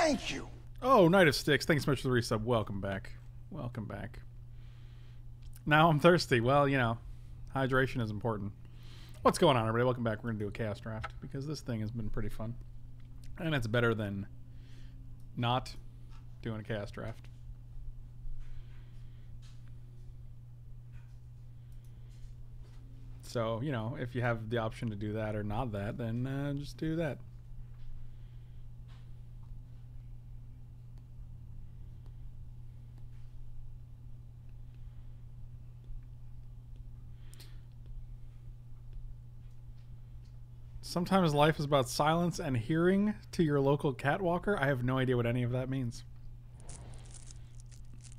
Thank you. Oh, Knight of Sticks. Thanks so much for the resub. Welcome back. Welcome back. Now I'm thirsty. Well, you know, hydration is important. What's going on, everybody? Welcome back. We're going to do a chaos draft because this thing has been pretty fun. And it's better than not doing a chaos draft. So, you know, if you have the option to do that or not that, then uh, just do that. Sometimes life is about silence and hearing to your local catwalker. I have no idea what any of that means.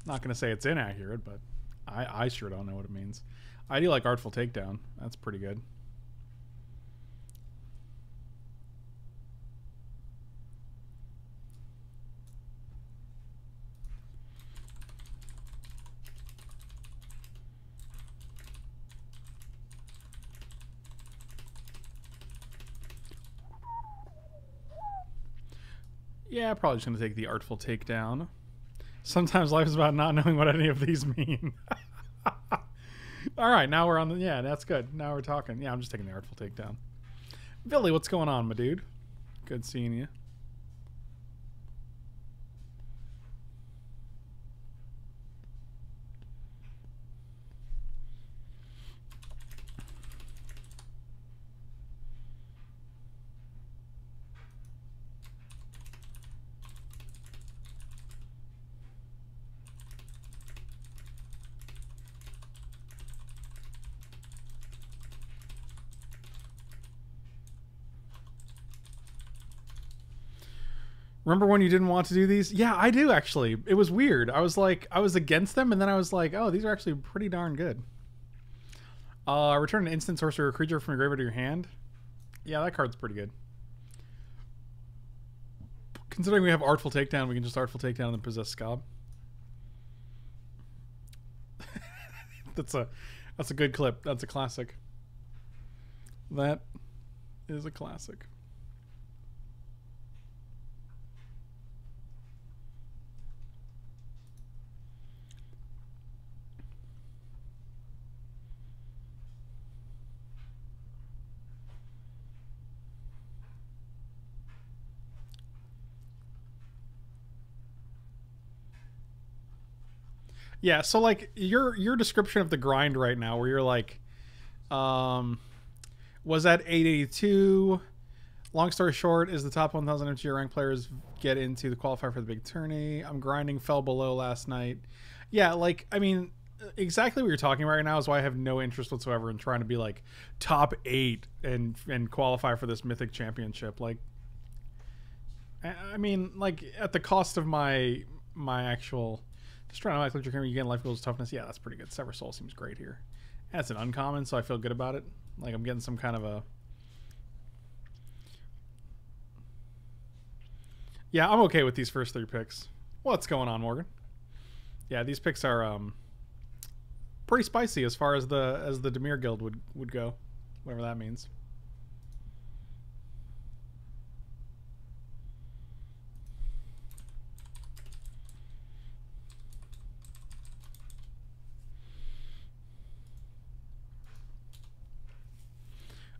Not going to say it's inaccurate, but I, I sure don't know what it means. I do like Artful Takedown. That's pretty good. Yeah, probably just gonna take the artful takedown. Sometimes life is about not knowing what any of these mean. All right, now we're on the yeah, that's good. Now we're talking. Yeah, I'm just taking the artful takedown. Billy, what's going on, my dude? Good seeing you. Remember when you didn't want to do these? Yeah, I do actually. It was weird. I was like, I was against them, and then I was like, oh, these are actually pretty darn good. Uh, return an instant sorcerer creature from your graveyard to your hand. Yeah, that card's pretty good. Considering we have Artful Takedown, we can just Artful Takedown and possess Skaab. that's a that's a good clip. That's a classic. That is a classic. Yeah, so like your your description of the grind right now, where you're like, um, was at 882. Long story short, is the top 1,000 MTG rank players get into the qualifier for the big tourney. I'm grinding, fell below last night. Yeah, like I mean, exactly what you're talking about right now is why I have no interest whatsoever in trying to be like top eight and and qualify for this mythic championship. Like, I mean, like at the cost of my my actual trying to like your camera, you gain life goals toughness. Yeah, that's pretty good. Sever Soul seems great here. That's an uncommon, so I feel good about it. Like I'm getting some kind of a. Yeah, I'm okay with these first three picks. What's going on, Morgan? Yeah, these picks are um pretty spicy as far as the as the Dimir Guild would would go, whatever that means.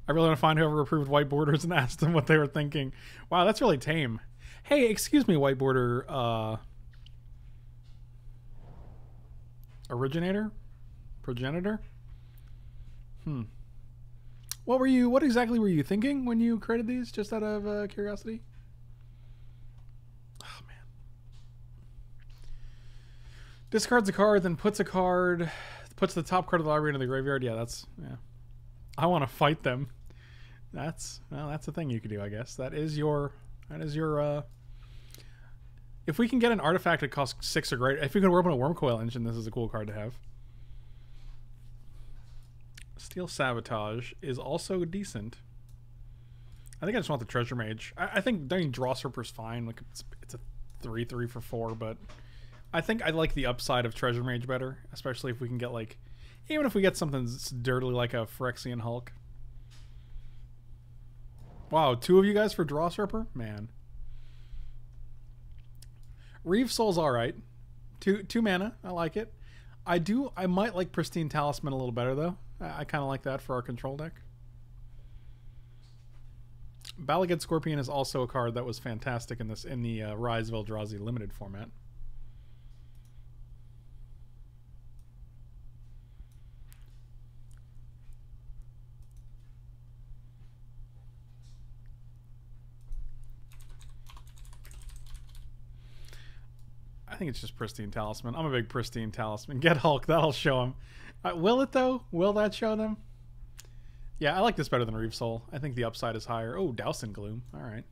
I really want to find whoever approved white borders and ask them what they were thinking. Wow, that's really tame. Hey, excuse me, white border uh, originator, progenitor. Hmm. What were you? What exactly were you thinking when you created these? Just out of uh, curiosity. Oh man. Discards a card, then puts a card, puts the top card of the library into the graveyard. Yeah, that's yeah. I want to fight them. That's well, that's a thing you could do, I guess. That is your that is your uh if we can get an artifact that costs six or greater, if we can work on a Wurmcoil Engine, this is a cool card to have. Steel Sabotage is also decent. I think I just want the Treasure Mage. I, I think doing Dross Ripper's fine. Like it's, it's a three three for four, but I think I like the upside of Treasure Mage better, especially if we can get like, even if we get something dirtily like a Phyrexian Hulk. Wow, two of you guys for Draw Dross Ripper? Man. Reave Soul's all right. Two two mana. I like it. I do. I might like Pristine Talisman a little better though. I, I kind of like that for our control deck. Bala Ged Scorpion is also a card that was fantastic in this in the uh, Rise of Eldrazi limited format. Think it's just Pristine Talisman. I'm a big Pristine Talisman. Get Hulk. That'll show him. Uh, will it, though? Will that show them? Yeah, I like this better than Reave Soul. I think the upside is higher. Oh, Douse in Gloom. All right.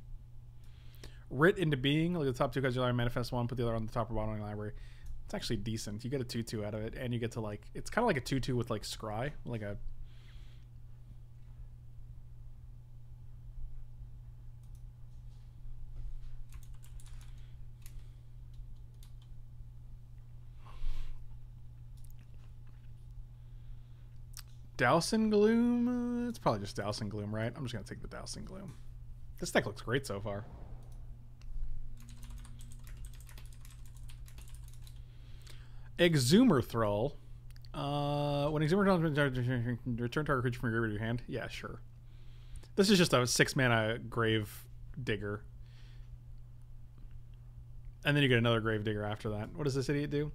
Writ into Being. Look at the top two cards you manifest one, put the other on the top or bottom of the library. It's actually decent. You get a 2-2 out of it, and you get to, like... It's kind of like a 2-2 with, like, Scry. Like a Douse in Gloom? Uh, it's probably just Douse in Gloom, right? I'm just going to take the Douse in Gloom. This deck looks great so far. Exhumer Thrall. Uh, when Exhumer Thrall return target creature from your graveyard to your hand. Yeah, sure. This is just a six mana Grave Digger. And then you get another Gravedigger after that. What does this idiot do?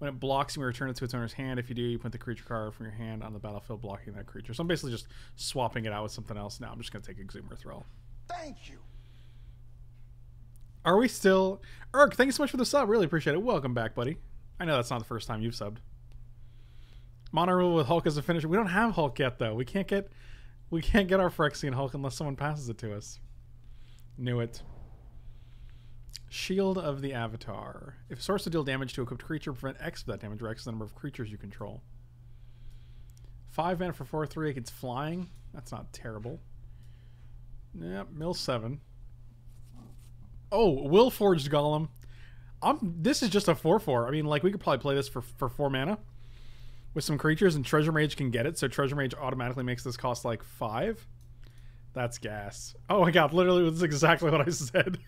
When it blocks, you return it to its owner's hand. If you do, you put the creature card from your hand on the battlefield, blocking that creature. So I'm basically just swapping it out with something else now. I'm just going to take Exhumer Thrall. Thank you. Are we still... Urk, thank you so much for the sub. Really appreciate it. Welcome back, buddy. I know that's not the first time you've subbed. Mono rule with Hulk as a finisher. We don't have Hulk yet, though. We can't get... We can't get our Phyrexian Hulk unless someone passes it to us. Knew it. Shield of the Avatar. If source to deal damage to a equipped creature, prevent X of that damage, or X the number of creatures you control. Five mana for 4 3 against flying. That's not terrible. Yep, mill 7. Oh, Will Forged Golem. I'm, this is just a 4 4. I mean, like, we could probably play this for, for 4 mana with some creatures, and Treasure Mage can get it, so Treasure Mage automatically makes this cost like 5. That's gas. Oh my god, literally, that's exactly what I said.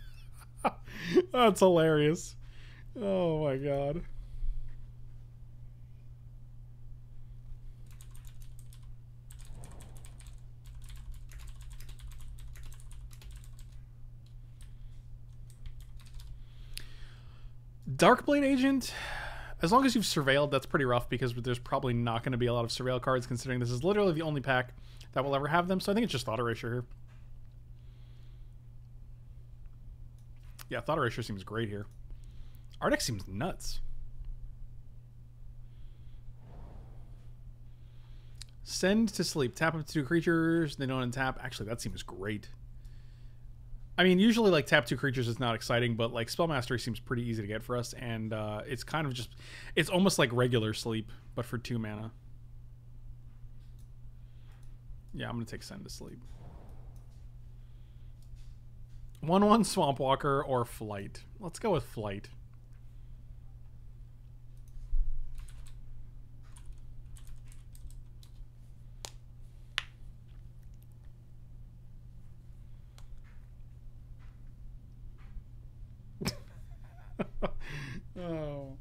That's hilarious. Oh my god. Darkblade Agent, as long as you've surveilled, that's pretty rough because there's probably not going to be a lot of surveil cards considering this is literally the only pack that will ever have them. So I think it's just Thought Erasure here. Yeah, Thought Erasure seems great here. Ardex seems nuts. Send to sleep. Tap up to two creatures. They don't untap. Actually, that seems great. I mean, usually like tap two creatures is not exciting, but like spell mastery seems pretty easy to get for us, and uh, it's kind of just, it's almost like regular sleep, but for two mana. Yeah, I'm gonna take send to sleep. One one Swamp Walker or Flight. Let's go with Flight. oh.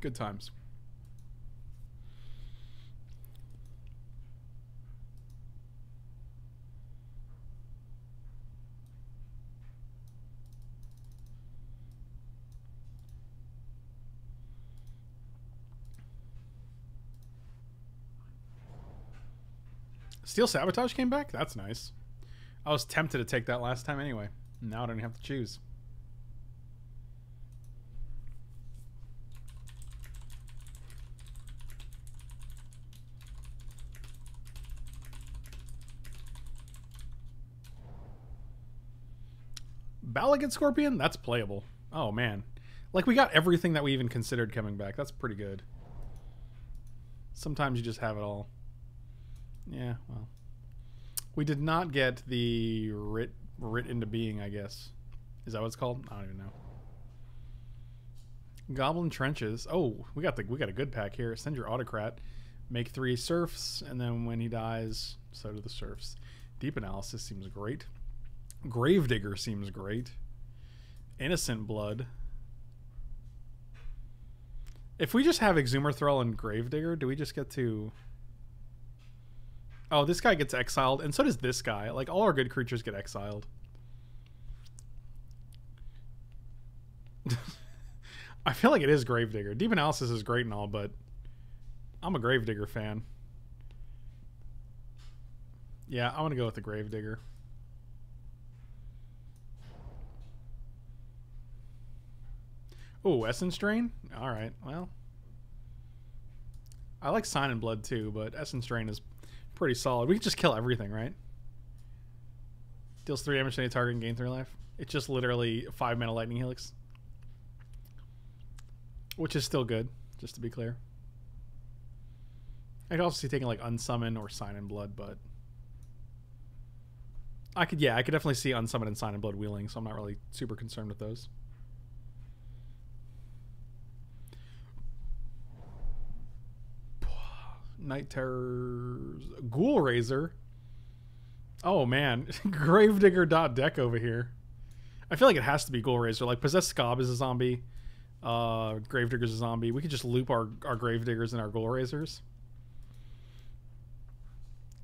Good times. Steel Sabotage came back? That's nice. I was tempted to take that last time anyway. Now I don't have to choose. Bala Ged Scorpion? That's playable. Oh, man. Like, we got everything that we even considered coming back. That's pretty good. Sometimes you just have it all. Yeah, well. We did not get the writ writ into being, I guess. Is that what it's called? I don't even know. Goblin Trenches. Oh, we got the we got a good pack here. Sengir Autocrat. Make three serfs, and then when he dies, so do the serfs. Deep analysis seems great. Gravedigger seems great. Innocent Blood. If we just have Exhumer Thrall and Gravedigger, do we just get to... Oh, this guy gets exiled, and so does this guy. Like, all our good creatures get exiled. I feel like it is Gravedigger. Deep Analysis is great and all, but I'm a Gravedigger fan. Yeah, I want to go with the Gravedigger. Oh, Essence Drain? Alright, well. I like Sign in Blood too, but Essence Drain is pretty solid. We can just kill everything, right? Deals 3 damage to any target and gain 3 life. It's just literally 5 mana Lightning Helix. Which is still good, just to be clear. I could also see taking like Unsummon or Sign in Blood, but... I could, yeah, I could definitely see Unsummon and Sign in Blood wheeling, so I'm not really super concerned with those. Night Terrors, Ghoulraiser. Oh man, Gravedigger dot deck over here. I feel like it has to be Ghoulraiser. Like Possessed Skaab is a zombie. Uh, Gravedigger's a zombie. We could just loop our our Gravediggers and our Ghoulraisers.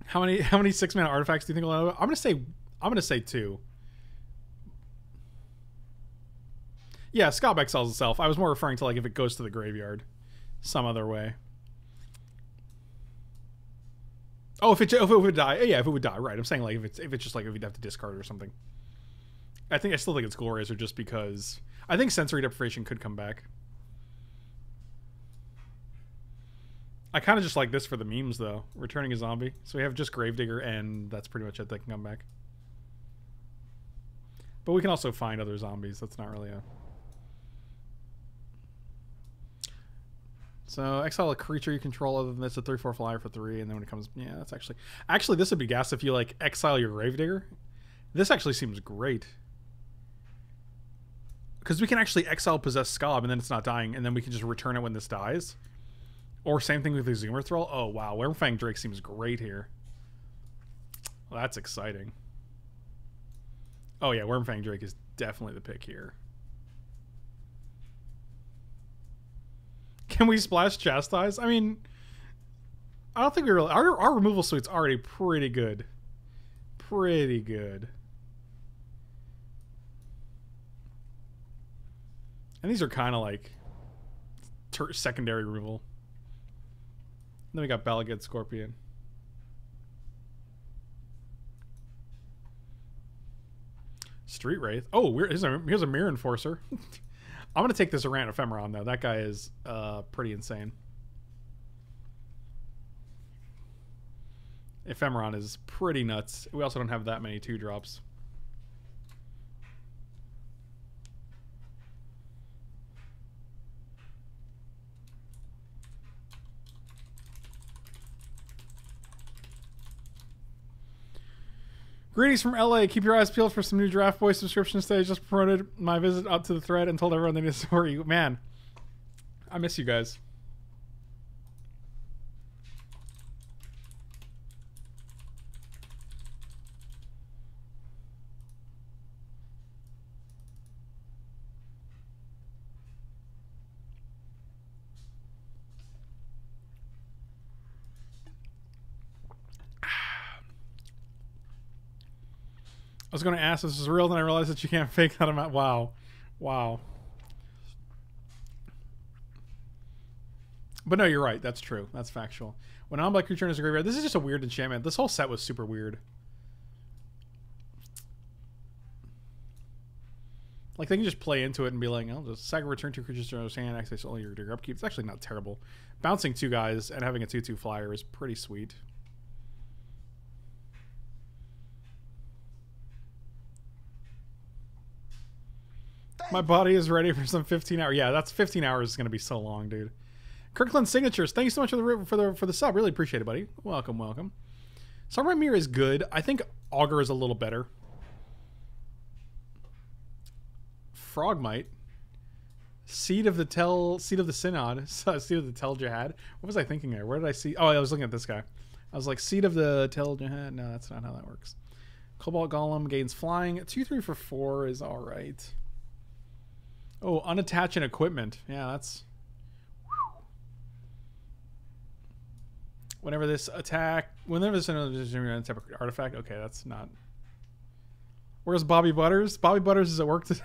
How many how many six mana artifacts do you think we'll have? I'm gonna say I'm gonna say two. Yeah, Skaab exiles itself. I was more referring to like if it goes to the graveyard, some other way. Oh, if it if it would die, yeah, if it would die, right? I'm saying like if it's if it's just like if you'd have to discard or something. I think I still think it's glorious, or just because I think sensory deprivation could come back. I kind of just like this for the memes though. Returning a zombie, so we have just Gravedigger, and that's pretty much it. That can come back. But we can also find other zombies. That's not really a So exile a creature you control other than this, a 3-4 flyer for 3, and then when it comes... Yeah, that's actually... Actually, this would be gas if you, like, exile your Gravedigger. This actually seems great. Because we can actually exile Possess Skaab, and then it's not dying, and then we can just return it when this dies. Or same thing with the Azumarill. Oh, wow. Wormfang Drake seems great here. Well, that's exciting. Oh, yeah. Wormfang Drake is definitely the pick here. Can we splash chastise? I mean, I don't think we really. Our, our removal suite's already pretty good. Pretty good. And these are kind of like secondary removal. then we got Bala Ged Scorpion. Street Wraith. Oh, here's a, here's a Mirror Enforcer. I'm gonna take this Errant Ephemeron though. That guy is uh, pretty insane. Ephemeron is pretty nuts. We also don't have that many two drops. Greetings from LA. Keep your eyes peeled for some new Draft Boy subscription today. Just promoted my visit up to the thread and told everyone they need to support you. Man, I miss you guys. I was going to ask this is real, then I realized that you can't fake that amount. Wow. Wow. But no, you're right. That's true. That's factual. When I'm like creature is a graveyard, this is just a weird enchantment. This whole set was super weird. Like they can just play into it and be like, "I'll just sack return two creatures to your hand, access only your, your upkeep." It's actually not terrible. Bouncing two guys and having a two-two flyer is pretty sweet. My body is ready for some 15 hours. Yeah, that's 15 hours is going to be so long, dude. Kirkland signatures. Thank you so much for the for the for the sub. Really appreciate it, buddy. Welcome, welcome. Samurai Mirror is good. I think Augur is a little better. Frogmite. Seed of the Tel Seat of the Synod. Seed of the Tel Jihad. What was I thinking there? Where did I see? Oh, I was looking at this guy. I was like, Seed of the Tel Jihad. No, that's not how that works. Cobalt Golem gains flying. 2 3 for 4 is alright. Oh, unattaching equipment. Yeah, that's. Whenever this attack. Whenever this another artifact. Okay, that's not. Where's Bobby Butters? Bobby Butters is at work today.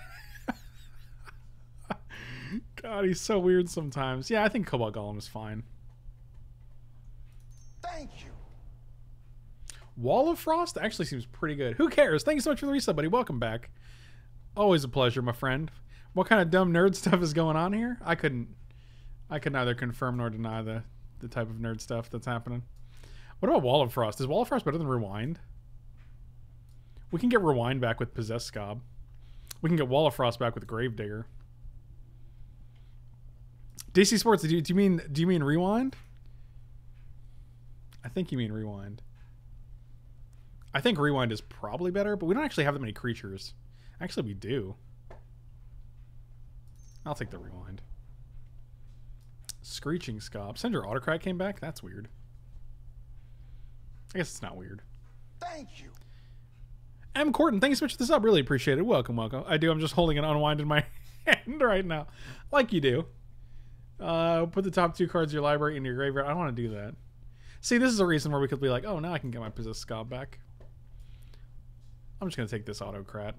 God, he's so weird sometimes. Yeah, I think Cobalt Golem is fine. Thank you. Wall of Frost actually seems pretty good. Who cares? Thank you so much for the reset, buddy. Welcome back. Always a pleasure, my friend. What kind of dumb nerd stuff is going on here? I couldn't. I could neither confirm nor deny the the type of nerd stuff that's happening. What about Wall of Frost? Is Wall of Frost better than Rewind? We can get Rewind back with Possess Skaab. We can get Wall of Frost back with Gravedigger. DC Sports, do you, do you mean do you mean Rewind? I think you mean Rewind. I think Rewind is probably better, but we don't actually have that many creatures. Actually, we do. I'll take the Rewind. Screeching Skaab. Sengir Autocrat came back? That's weird. I guess it's not weird. Thank you. M. Corton, thank you so much for this up. Really appreciate it. Welcome, welcome. I do. I'm just holding an unwind in my hand right now. Like you do. Uh, put the top two cards of your library in your graveyard. I don't want to do that. See, this is a reason where we could be like, oh, now I can get my Possessed Skaab back. I'm just going to take this Autocrat.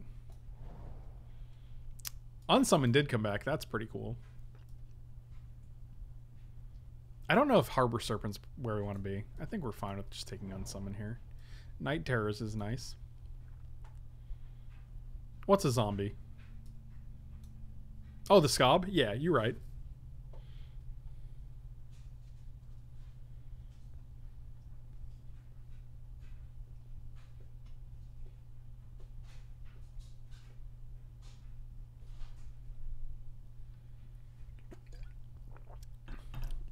Unsummon did come back. That's pretty cool. I don't know if Harbor Serpent's where we want to be. I think we're fine with just taking Unsummon here. Night Terrors is nice. What's a zombie? Oh, the Skaab? Yeah, you're right.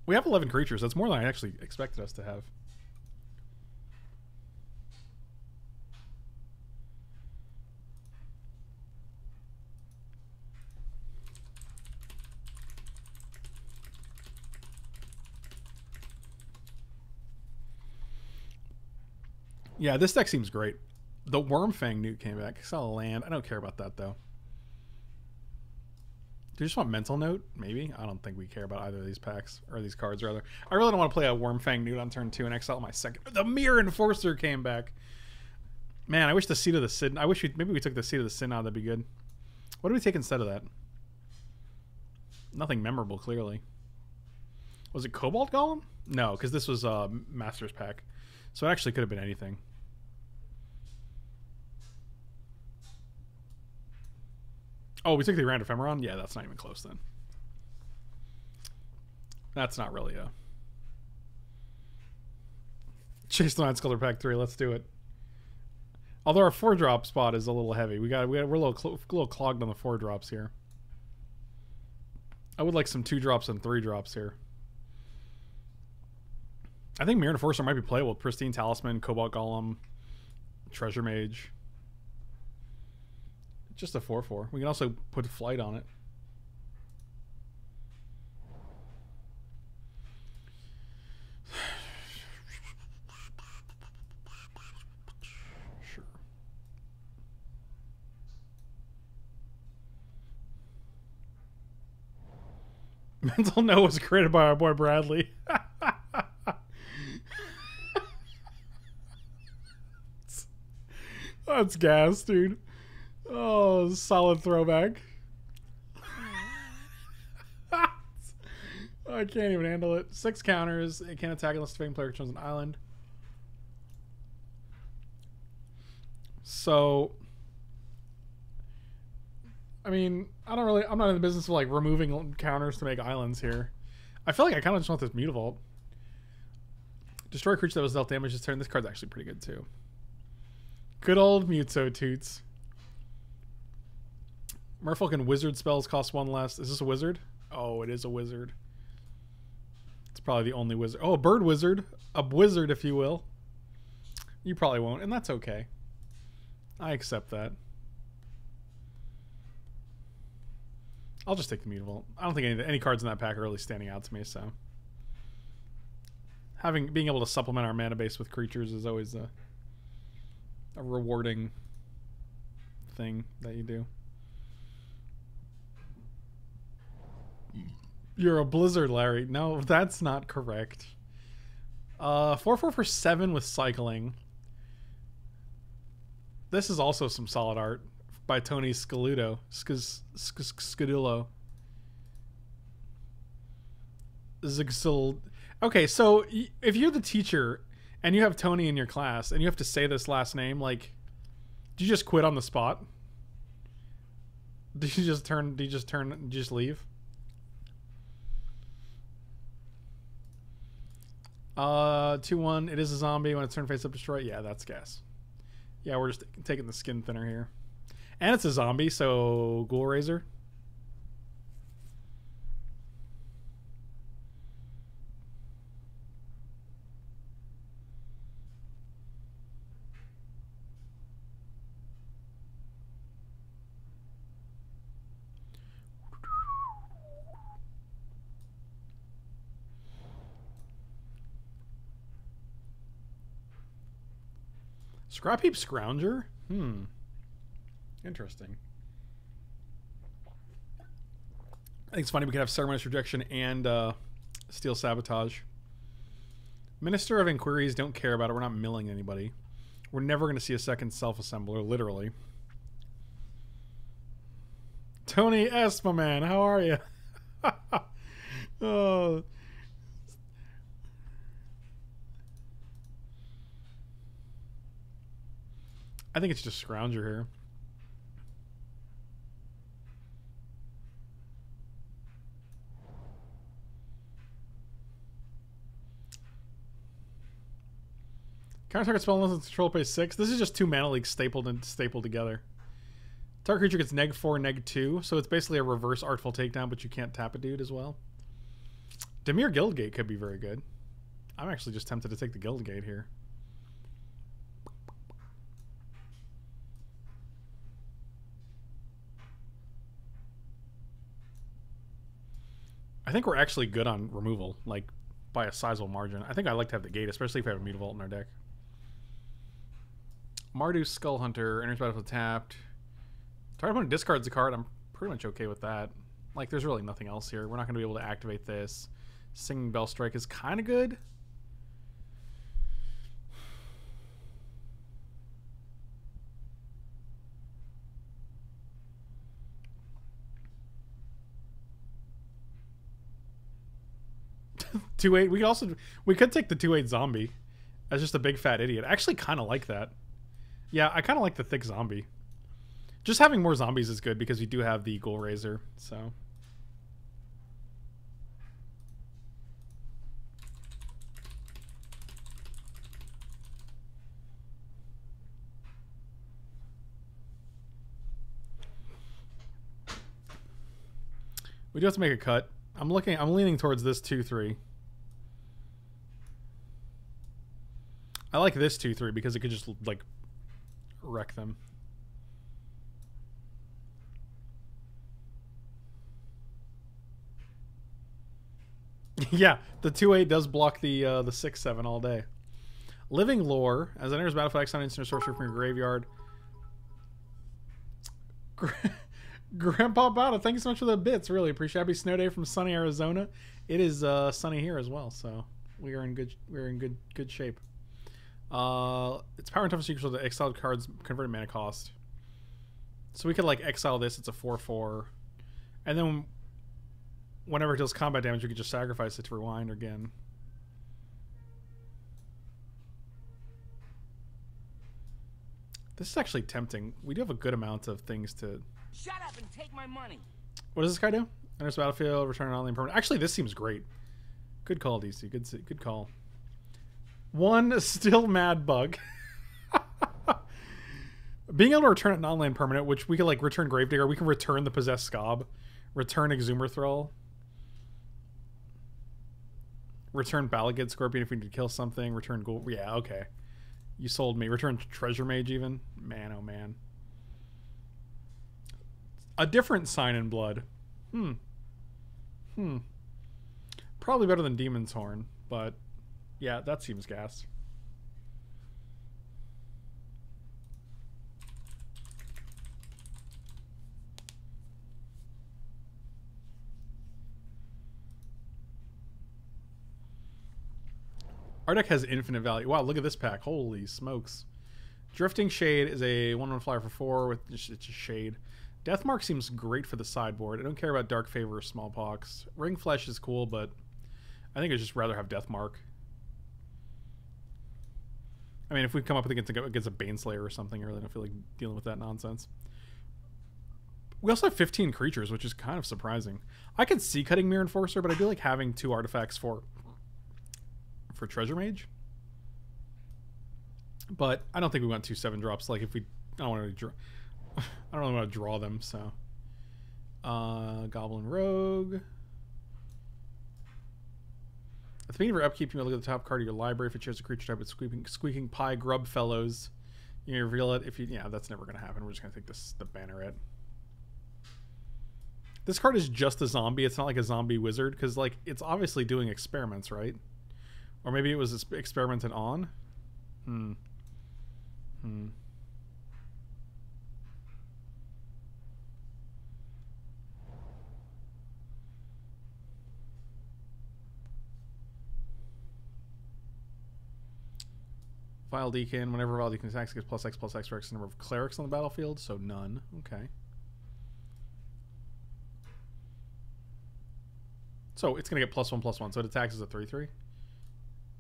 We have 11 creatures. That's more than I actually expected us to have. Yeah, this deck seems great. The Wormfang Newt came back. I saw a land. I don't care about that, though. Do you just want mental note? Maybe. I don't think we care about either of these packs or these cards rather. I really don't want to play a Wormfang Newt on turn two and exile my second. The Mirror Enforcer came back. Man, I wish the seat of the Sin. I wish we maybe we took the seat of the Sin out. That'd be good. What do we take instead of that? Nothing memorable, clearly. Was it Cobalt Golem? No, because this was a uh, Masters pack, so it actually could have been anything. Oh, we took the Grand Ephemeron? Yeah, that's not even close then. That's not really a... Chase the Night Sculptor Pack 3, let's do it. Although our 4-drop spot is a little heavy. We got, we got, we're a little, cl little clogged on the 4-drops here. I would like some 2-drops and 3-drops here. I think Mirror Enforcer might be playable. with Pristine Talisman, Cobalt Golem, Treasure Mage. Just a 4-4. We can also put flight on it. Sure. Mental No was created by our boy Bradley. That's gas, dude. Oh, solid throwback. I can't even handle it. Six counters. It can't attack unless the defending player controls an island. So, I mean, I don't really. I'm not in the business of like removing counters to make islands here. I feel like I kind of just want this Mutavault. Destroy a creature that was dealt damage this turn. This card's actually pretty good too. Good old Muto Toots. Merfolk wizard spells cost one less. Is this a wizard? Oh, it is a wizard. It's probably the only wizard. Oh, a bird wizard. A wizard, if you will. You probably won't, and that's okay. I accept that. I'll just take the Mutavault. I don't think any, any cards in that pack are really standing out to me, so... Having Being able to supplement our mana base with creatures is always a, a rewarding thing that you do. You're a blizzard, Larry. No, that's not correct. Uh, 4 4 for 7 with cycling. This is also some solid art by Tony Scaludo. Scudullo. Zigsil. Okay, so if you're the teacher and you have Tony in your class and you have to say this last name, like, do you just quit on the spot? Do you just turn? Do you just turn? Do you just leave? Uh, two one. It is a zombie when it's turned face up, destroy. Yeah, that's gas. Yeah, we're just taking the Skinthinner here, and it's a zombie, so Ghoulraiser. Scrap Heap Scrounger? Hmm. Interesting. I think it's funny we could have Ceremonious Rejection and uh, Steel Sabotage. Minister of Inquiries don't care about it. We're not milling anybody. We're never going to see a second self-assembler, literally. Tony S, my man. How are you? oh, I think it's just Scrounger here. Counter target spell unless it's control pay six. This is just two mana leaks stapled and stapled together. Target creature gets neg four, neg two, so it's basically a reverse artful takedown, but you can't tap a dude as well. Dimir Guildgate could be very good. I'm actually just tempted to take the Guildgate here. Think we're actually good on removal, like by a sizable margin. I think I like to have the gate, especially if we have a Mutavault in our deck. Mardu Skull Hunter enters battlefield tapped. Target opponent discards a card. I'm pretty much okay with that. Like, there's really nothing else here. We're not going to be able to activate this. Singing Bell Strike is kind of good. Two eight. We could also we could take the two eight zombie as just a big fat idiot. I actually, kind of like that. Yeah, I kind of like the thick zombie. Just having more zombies is good because you do have the Ghoulraiser. So. We do have to make a cut. I'm looking. I'm leaning towards this two three. I like this two three because it could just like wreck them. yeah, the two eight does block the uh, the six seven all day. Living Lore as it enters battlefield, exile instant sorcerer from your graveyard. Grandpa Bada, thank you so much for the bits. Really appreciate. it. Happy snow day from sunny Arizona. It is uh, sunny here as well, so we are in good we're in good good shape. Uh, it's power and toughness equal to the exiled cards converted mana cost. So we could like exile this. It's a four four, and then whenever it deals combat damage, we could just sacrifice it to rewind again. This is actually tempting. We do have a good amount of things to Shut up and take my money. What does this guy do? Enters battlefield, return an online permanent. Actually, this seems great. Good call, DC. Good, good call. One still mad bug. Being able to return an online permanent, which we can like return Gravedigger, we can return the possessed Skaab, return Exhumer Thrall, return Bala Ged Scorpion if we need to kill something, return Gold. Yeah, okay. You sold me. Return Treasure Mage even. Man, oh man. A different sign in blood. Hmm. Hmm. Probably better than Demon's Horn, but yeah, that seems gas. Our deck has infinite value. Wow, look at this pack. Holy smokes. Drifting Shade is a 1-1 flyer for 4 with it's just shade. Deathmark seems great for the sideboard. I don't care about Dark Favor or Smallpox. Rend Flesh is cool, but I think I'd just rather have Deathmark. I mean, if we come up against a, against a Baneslayer or something, I really don't feel like dealing with that nonsense. We also have 15 creatures, which is kind of surprising. I could see cutting Mirror Enforcer, but I do like having two artifacts for for Treasure Mage. But I don't think we want two seven drops. Like if we, I don't want to draw. I don't really want to draw them. So, uh, Goblin Rogue. At the beginning of your upkeep, you may look at the top card of your library. If it shows a creature type with squeaking, squeaking pie grub fellows, you reveal it. If you, yeah, that's never going to happen. We're just going to take this the banneret. This card is just a zombie. It's not like a zombie wizard because like it's obviously doing experiments, right? Or maybe it was experimented on. Hmm. Hmm. Vile Deacon. Whenever Vile Deacon attacks, gets plus X plus X for X number of clerics on the battlefield, so none. Okay. So it's going to get plus one plus one, so it attacks as a 3 3.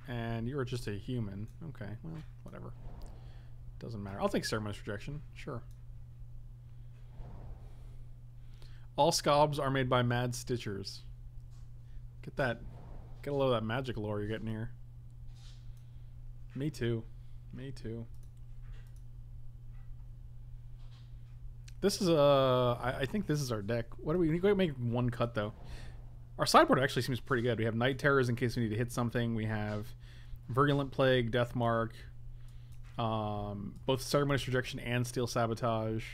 And you're just a human. Okay, well, whatever. Doesn't matter. I'll take Ceremonious Rejection. Sure. All skaabs are made by Mad Stitchers. Get that. Get a load of that magic lore you're getting here. Me too. Me too. This is a. I, think this is our deck. What do we? We to make one cut though. Our sideboard actually seems pretty good. We have Night Terrors in case we need to hit something. We have Virulent Plague, Deathmark, um, both Ceremonious Rejection and Steel Sabotage.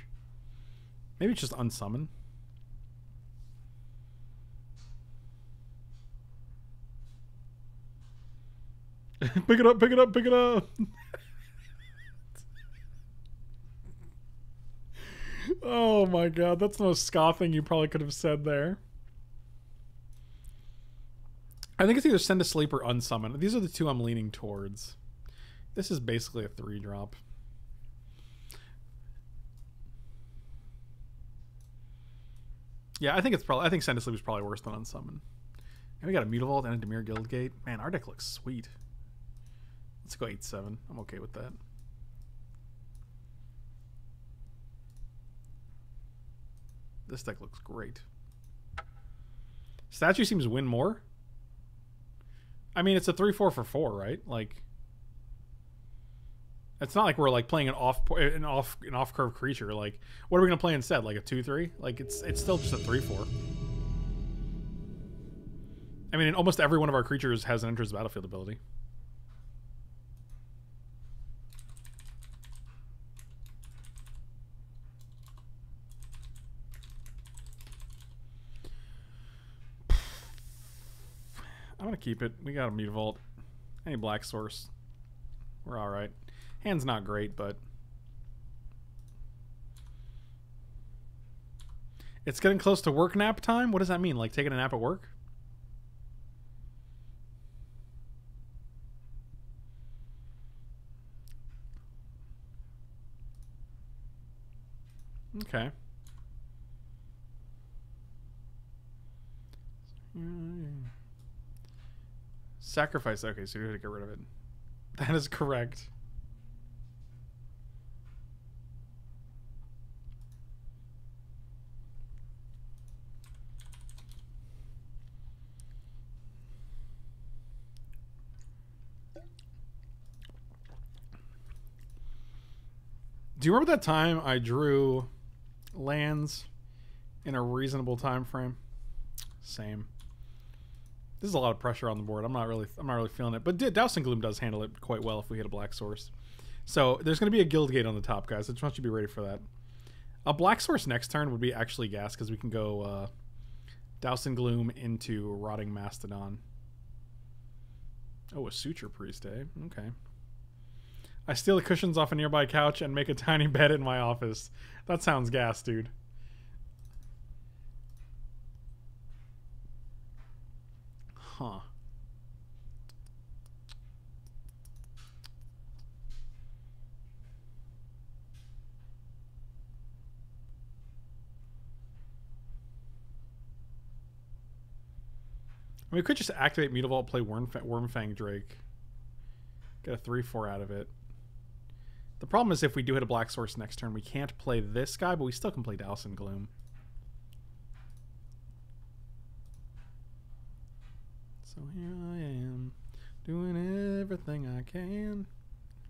Maybe it's just Unsummon. pick it up, pick it up, pick it up. oh my god, that's the most scoffing you probably could have said there. I think it's either send to sleep or unsummon. These are the two I'm leaning towards. This is basically a three drop. Yeah, I think it's probably I think send to sleep is probably worse than unsummon. And we got a Mutavault and a Dimir Guildgate. Man, our deck looks sweet. Let's go 8-7. I'm okay with that. This deck looks great. Statue seems win more. I mean, it's a three four for four, right? Like, it's not like we're like playing an off an off an off curve creature. Like, what are we gonna play instead? Like a two three? Like it's it's still just a three four. I mean, almost every one of our creatures has an enters battlefield ability. I'm gonna keep it. We got a Mutavault. Any black source. We're alright. Hand's not great, but It's getting close to work nap time? What does that mean? Like taking a nap at work? Okay. Sacrifice. Okay, so you have to get rid of it. That is correct. Do you remember that time I drew lands in a reasonable time frame? Same. This is a lot of pressure on the board. I'm not really I'm not really feeling it. But Douse in Gloom does handle it quite well if we hit a black source. So there's going to be a guild gate on the top, guys. I just want you to be ready for that. A black source next turn would be actually gas because we can go uh, Gloom into Rotting Mastodon. Oh, a Suture Priest, eh? Okay. I steal the cushions off a nearby couch and make a tiny bed in my office. That sounds gas, dude. Huh. I mean, we could just activate Mutavault, play Worm Wormfang Drake. Get a 3-4 out of it. The problem is if we do hit a black source next turn, we can't play this guy, but we still can play Douse Gloom. So here I am, doing everything I can.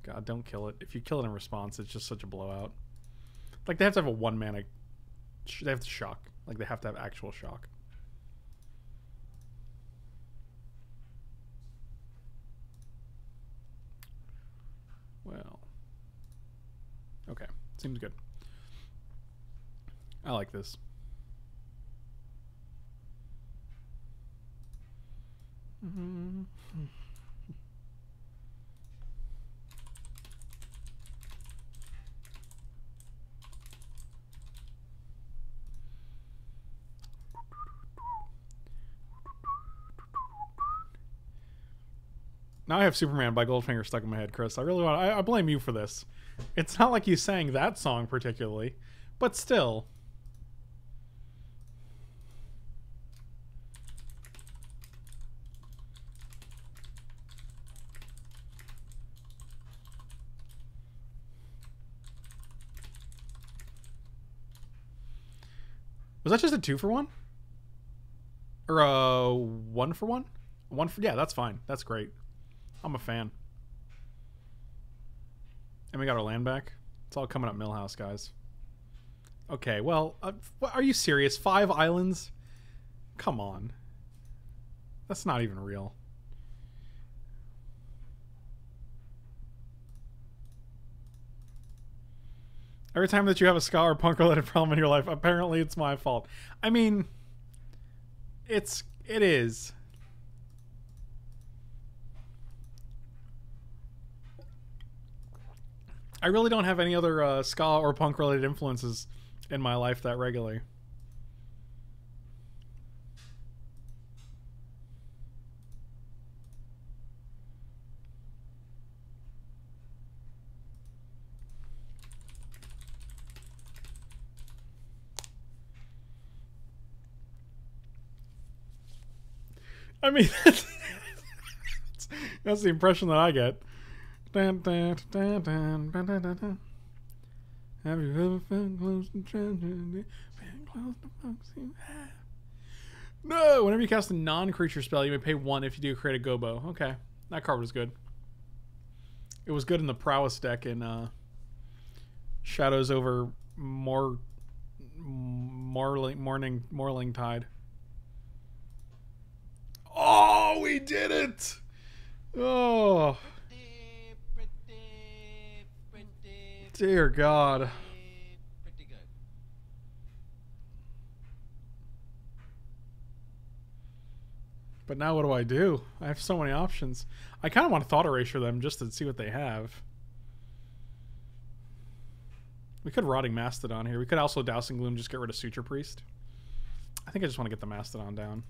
God, don't kill it. If you kill it in response, it's just such a blowout. Like, they have to have a one mana... They have to shock. Like, they have to have actual shock. Well... Okay, seems good. I like this. Now I have Superman by Goldfinger stuck in my head, Chris. I really want. I, I blame you for this. It's not like you sang that song particularly, but still. Was that just a two for one? Or a one for one? One for yeah, that's fine. That's great. I'm a fan. And we got our land back. It's all coming up Millhouse, guys. Okay, well, uh, are you serious? Five islands? Come on. That's not even real. Every time that you have a ska or punk related problem in your life, apparently it's my fault. I mean, it's it is. I really don't have any other uh, ska or punk related influences in my life that regularly. I mean, that's, that's the impression that I get. Dun, dun, dun, Have you ever felt close to tragedy? Been close to folks you have. No! Whenever you cast a non creature spell, you may pay one if you do create a Gobo. Okay. That card was good. It was good in the prowess deck in uh, Shadows over more Morling Morning Morling Tide. Oh, we did it! Oh. Dear God. But now what do I do? I have so many options. I kind of want to thought erasure them just to see what they have. We could Rotting Mastodon here. We could also Douse in Gloom, just get rid of Suture Priest. I think I just want to get the Mastodon down.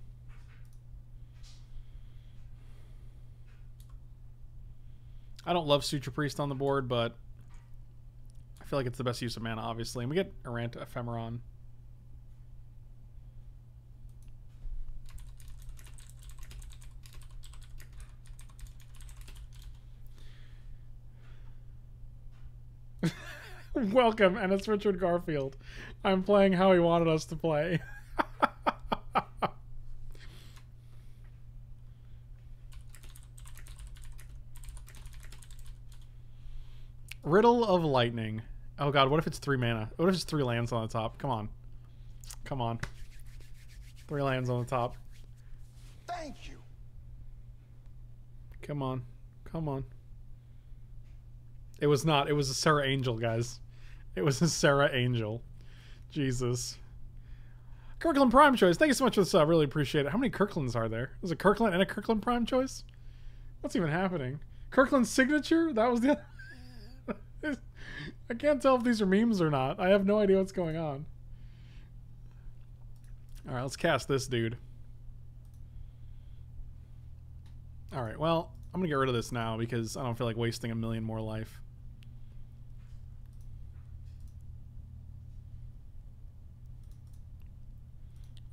I don't love Suture Priest on the board, but I feel like it's the best use of mana, obviously. And we get Errant Ephemeron. Welcome, and it's Richard Garfield. I'm playing how he wanted us to play. Riddle of Lightning. Oh god, what if it's three mana? What if it's three lands on the top? Come on. Come on. Three lands on the top. Thank you. Come on. Come on. It was not. It was a Serra Angel, guys. It was a Serra Angel. Jesus. Kirkland Prime Choice. Thank you so much for the sub. Really appreciate it. How many Kirklands are there? There's a Kirkland and a Kirkland Prime Choice? What's even happening? Kirkland's signature? That was the other... I can't tell if these are memes or not. I have no idea what's going on. Alright, let's cast this dude. Alright, well, I'm going to get rid of this now because I don't feel like wasting a million more life.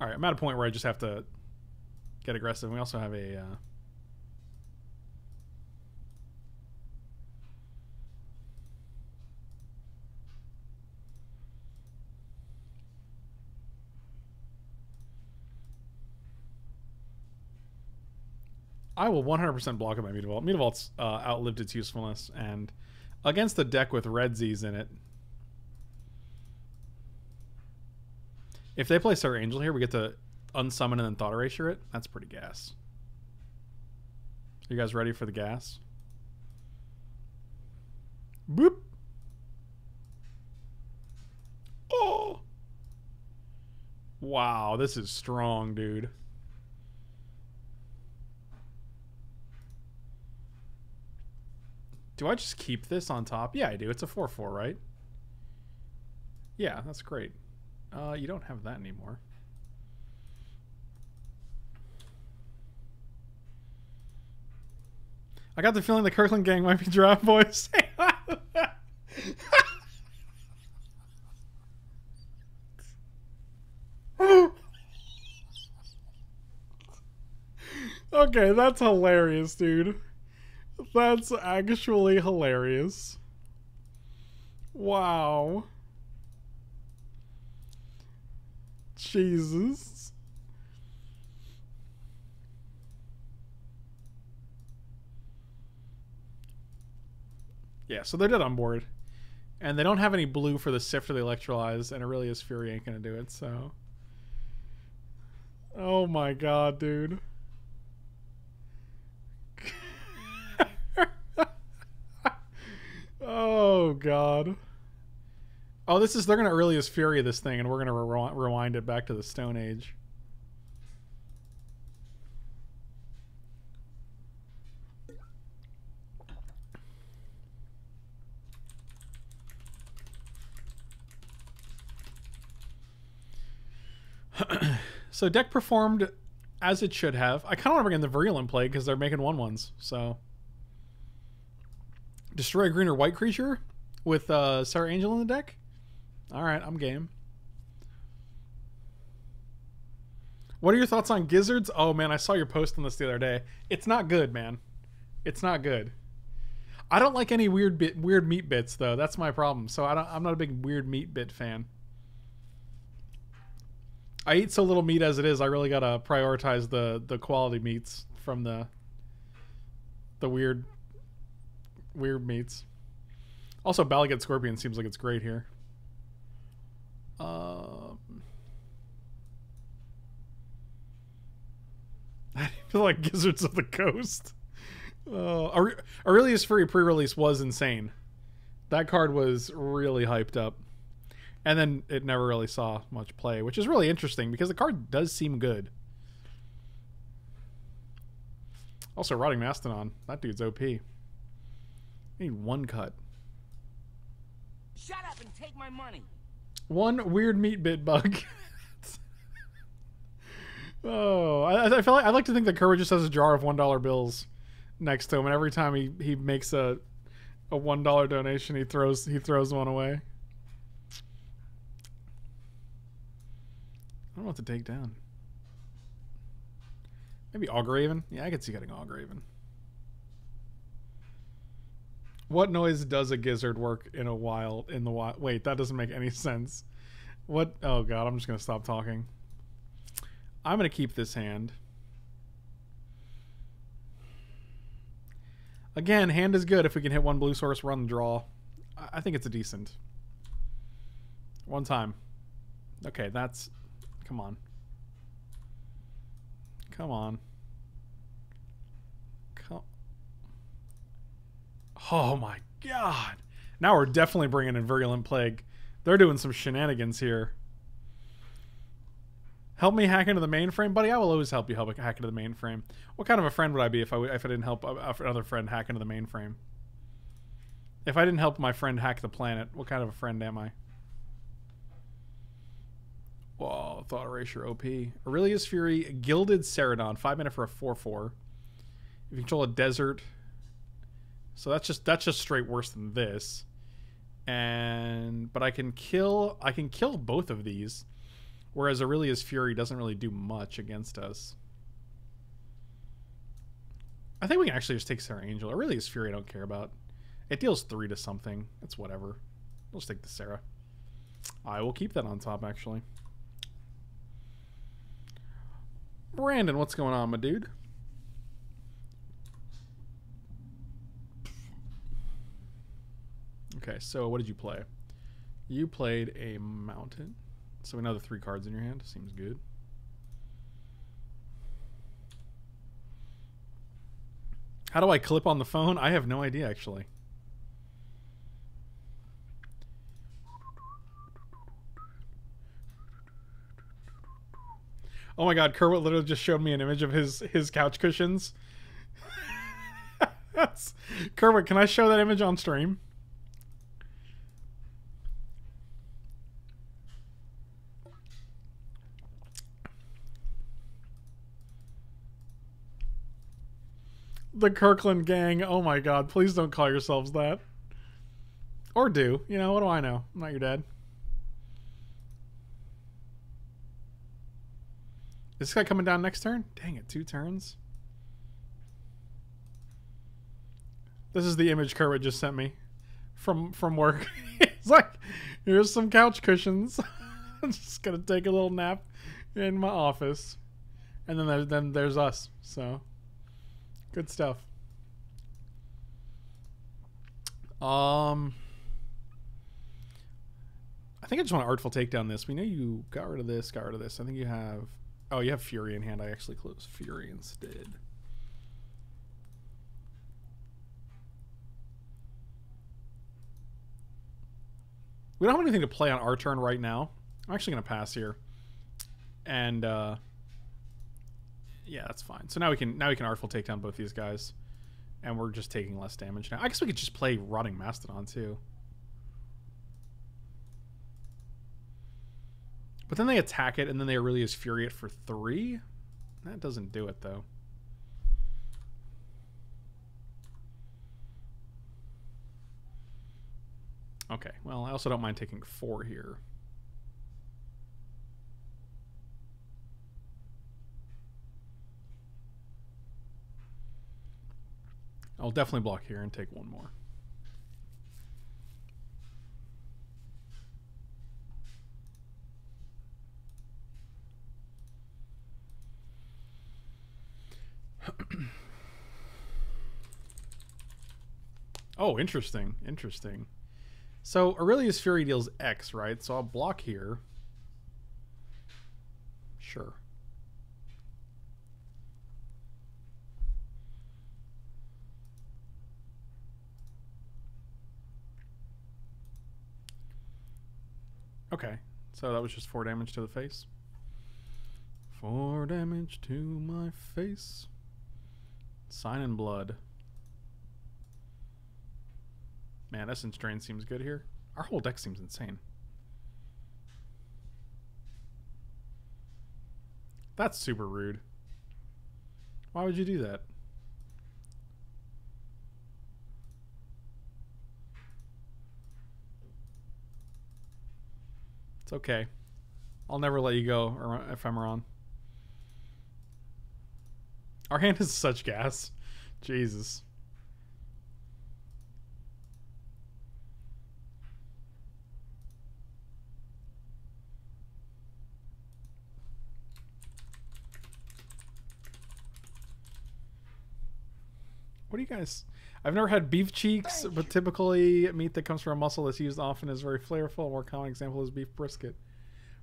Alright, I'm at a point where I just have to get aggressive. We also have a. Uh, I will 100% block my Mutavault. Mutavault's uh, outlived its usefulness, and against a deck with red Z's in it, if they play Serra Angel here, we get to unsummon and then Thought Erasure it. That's pretty gas. You guys ready for the gas? Boop. Oh. Wow, this is strong, dude. Do I just keep this on top? Yeah, I do. It's a 4-4, right? Yeah, that's great. Uh, you don't have that anymore. I got the feeling the Kirkland gang might be draft boys. okay, that's hilarious, dude. That's actually hilarious. Wow. Jesus. Yeah, so they're dead on board. And they don't have any blue for the Sift or the Electrolyze, and it Aurelia's Fury ain't gonna do it, so. Oh my god, dude. oh god. Oh, this is they're gonna Aurelia's Fury this thing, and we're gonna re rewind it back to the Stone Age. so deck performed as it should have. I kind of want to bring in the Virulent Plague because they're making one ones. So destroy a green or white creature with uh, Serra Angel in the deck. All right, I'm game. What are your thoughts on gizzards? Oh man, I saw your post on this the other day. It's not good, man. It's not good. I don't like any weird bit, weird meat bits though. That's my problem. So I don't, I'm not a big weird meat bit fan. I eat so little meat as it is. I really gotta prioritize the the quality meats from the the weird weird meats. Also, Bala Ged Scorpion seems like it's great here. Um, I feel like Gizzards of the Coast. Uh, Aurelia's Fury pre-release was insane. That card was really hyped up. And then it never really saw much play, which is really interesting because the card does seem good. Also, Rotting Mastodon. That dude's OP. I need one cut. Shut up and take my money. One weird meat bit bug. oh, I, I feel like I like to think that Kerwin just has a jar of one dollar bills next to him, and every time he, he makes a a one dollar donation, he throws he throws one away. I don't know what to take down. Maybe Augraven? Yeah, I could see getting Augraven. What noise does a gizzard work in a wild in the wild? Wait, that doesn't make any sense. What? Oh god, I'm just gonna stop talking. I'm gonna keep this hand. Again, hand is good if we can hit one blue source, run the draw. I think it's a decent. One time. Okay, that's... Come on. Come on. Oh my god. Now we're definitely bringing in Virulent Plague. They're doing some shenanigans here. Help me hack into the mainframe, buddy. I will always help you help hack into the mainframe. What kind of a friend would I be if I if I didn't help uh, another friend hack into the mainframe? If I didn't help my friend hack the planet, what kind of a friend am I? Whoa, Thought Erasure OP. Aurelia's Fury, Gilded Cerodon, 5 minute for a 4-4. If you control a desert, so that's just that's just straight worse than this. And but I can kill I can kill both of these. Whereas Aurelia's Fury doesn't really do much against us. I think we can actually just take Serra Angel. Aurelia's Fury I don't care about. It deals three to something. It's whatever. We'll just take the Serra. I will keep that on top, actually. Brandon, what's going on, my dude? Okay, so what did you play? You played a mountain. So another three cards in your hand. Seems good. How do I clip on the phone? I have no idea, actually. Oh my god, Kerwin literally just showed me an image of his his couch cushions. That's Kerwin, can I show that image on stream? The Kirkland gang. Oh my god, please don't call yourselves that. Or do. You know, what do I know? I'm not your dad. Is this guy coming down next turn? Dang it, two turns. This is the image Kerwin just sent me from from work. it's like, here's some couch cushions. I'm just gonna take a little nap in my office, and then then there's us. So, good stuff. Um, I think I just want to artful take down this. We know you got rid of this, got rid of this. I think you have Oh, you have Fury in hand. I actually closed Fury instead. We don't have anything to play on our turn right now. I'm actually going to pass here. And, uh... Yeah, that's fine. So now we can now we can artful take down both these guys. And we're just taking less damage now. I guess we could just play Rotting Mastodon, too. But then they attack it, and then they Aurelia's Fury it for three? That doesn't do it, though. Okay, well, I also don't mind taking four here. I'll definitely block here and take one more. oh, interesting. Interesting. So Aurelia's Fury deals X, right? So I'll block here. Sure. Okay, so that was just four damage to the face. Four damage to my face. Sign in Blood. Man, Essence Drain seems good here. Our whole deck seems insane. That's super rude. Why would you do that? It's okay. I'll never let you go, Ephemeron. Our hand is such gas. Jesus. What do you guys? I've never had beef cheeks, but typically meat that comes from a muscle that's used often is very flavorful. A more common example is beef brisket.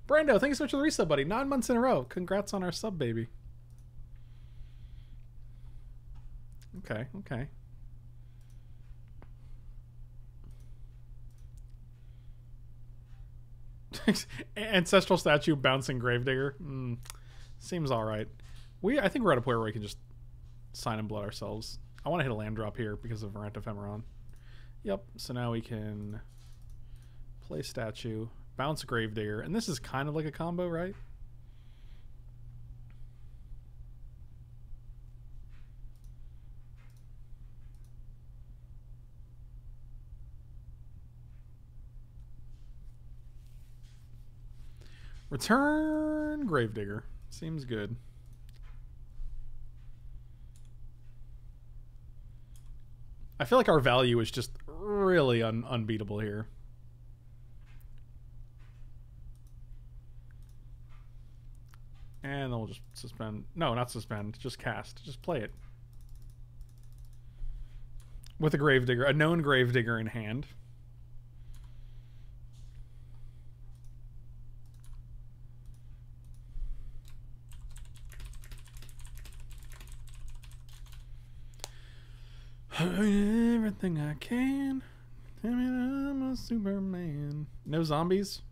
Brando, thank you so much for the resub, buddy. Nine months in a row. Congrats on our sub, baby. Okay, okay. Ancestral statue bouncing gravedigger. Mm, seems all right. We I think we're at a point where we can just sign in blood ourselves. I want to hit a land drop here because of Errant Ephemeron. Yep. So now we can play statue, bounce gravedigger, and this is kind of like a combo, right? Return Gravedigger. Seems good. I feel like our value is just really un- unbeatable here. And then we'll just suspend. No, not suspend. Just cast. Just play it. With a Gravedigger, a known Gravedigger in hand. Everything I can. Tell me that I'm a Superman. No zombies?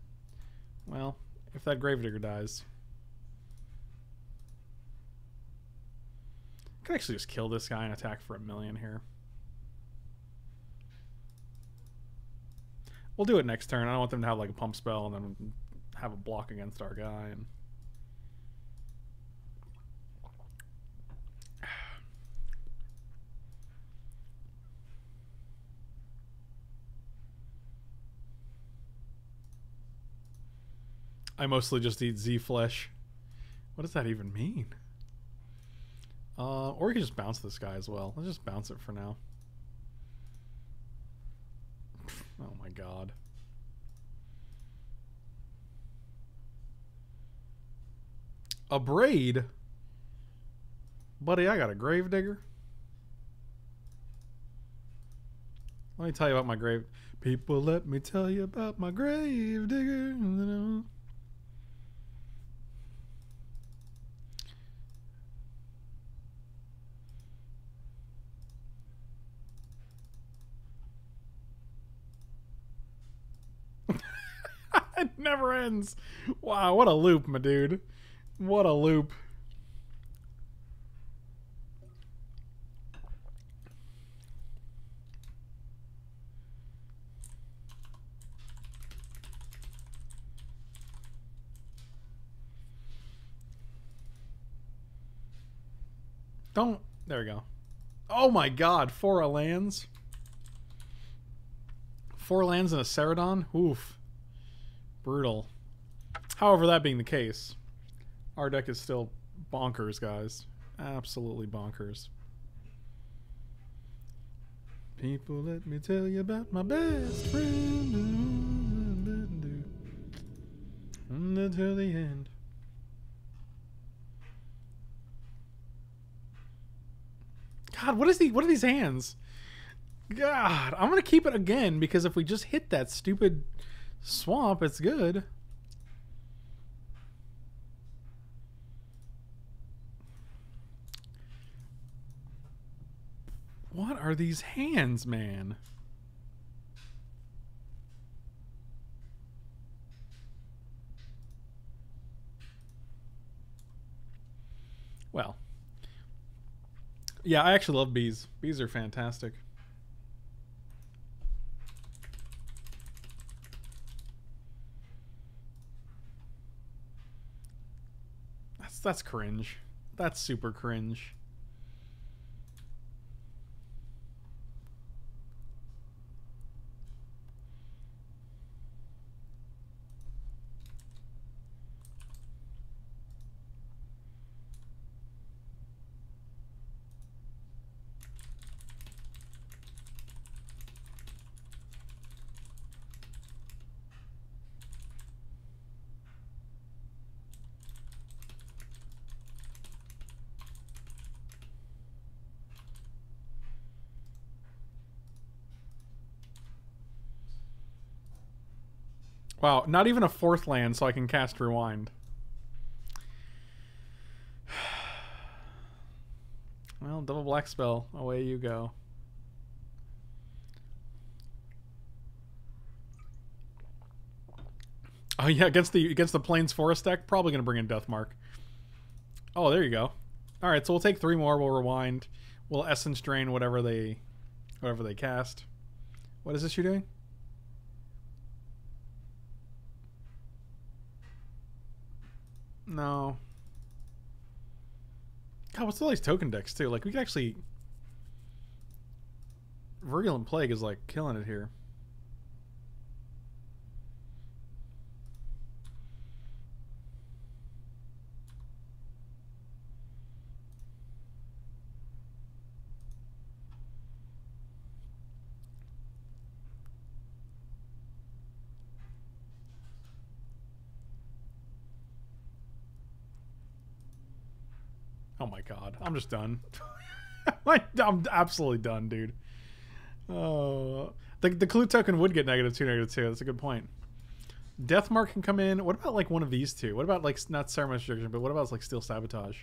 Well, if that Gravedigger dies. I could actually just kill this guy and attack for a million here. We'll do it next turn. I don't want them to have like a pump spell and then have a block against our guy. And I mostly just eat Z flesh. What does that even mean? Uh, or we can just bounce this guy as well. Let's just bounce it for now. Oh my god. Abrade? Buddy, I got a grave digger. Let me tell you about my grave. People, let me tell you about my grave digger. It never ends. Wow, what a loop, my dude. What a loop. Don't. There we go. Oh my god, four lands. Four lands and a Cerodon? Oof. Brutal. However, that being the case, our deck is still bonkers, guys. Absolutely bonkers. People, let me tell you about my best friend. Mm, Until the end. God, what is the what are these hands? God, I'm gonna keep it again because if we just hit that stupid swamp, it's good. What are these hands, man? Well, yeah, I actually love bees. Bees are fantastic. That's cringe. That's super cringe. Wow, not even a fourth land so I can cast Rewind. Well, double black spell. Away you go. Oh yeah, against the against the Plains Forest deck, probably gonna bring in Deathmark. Oh, there you go. All right, so we'll take three more. We'll rewind. We'll essence drain whatever they, whatever they cast. What is this you're doing? No. God, what's all these token decks too? Like we could actually. Virulent Plague is like killing it here. Oh my god, I'm just done. I'm absolutely done, dude. Oh, the the clue token would get negative two, negative two. That's a good point. Deathmark can come in. What about like one of these two? What about like not ceremony restriction, but what about like steel sabotage?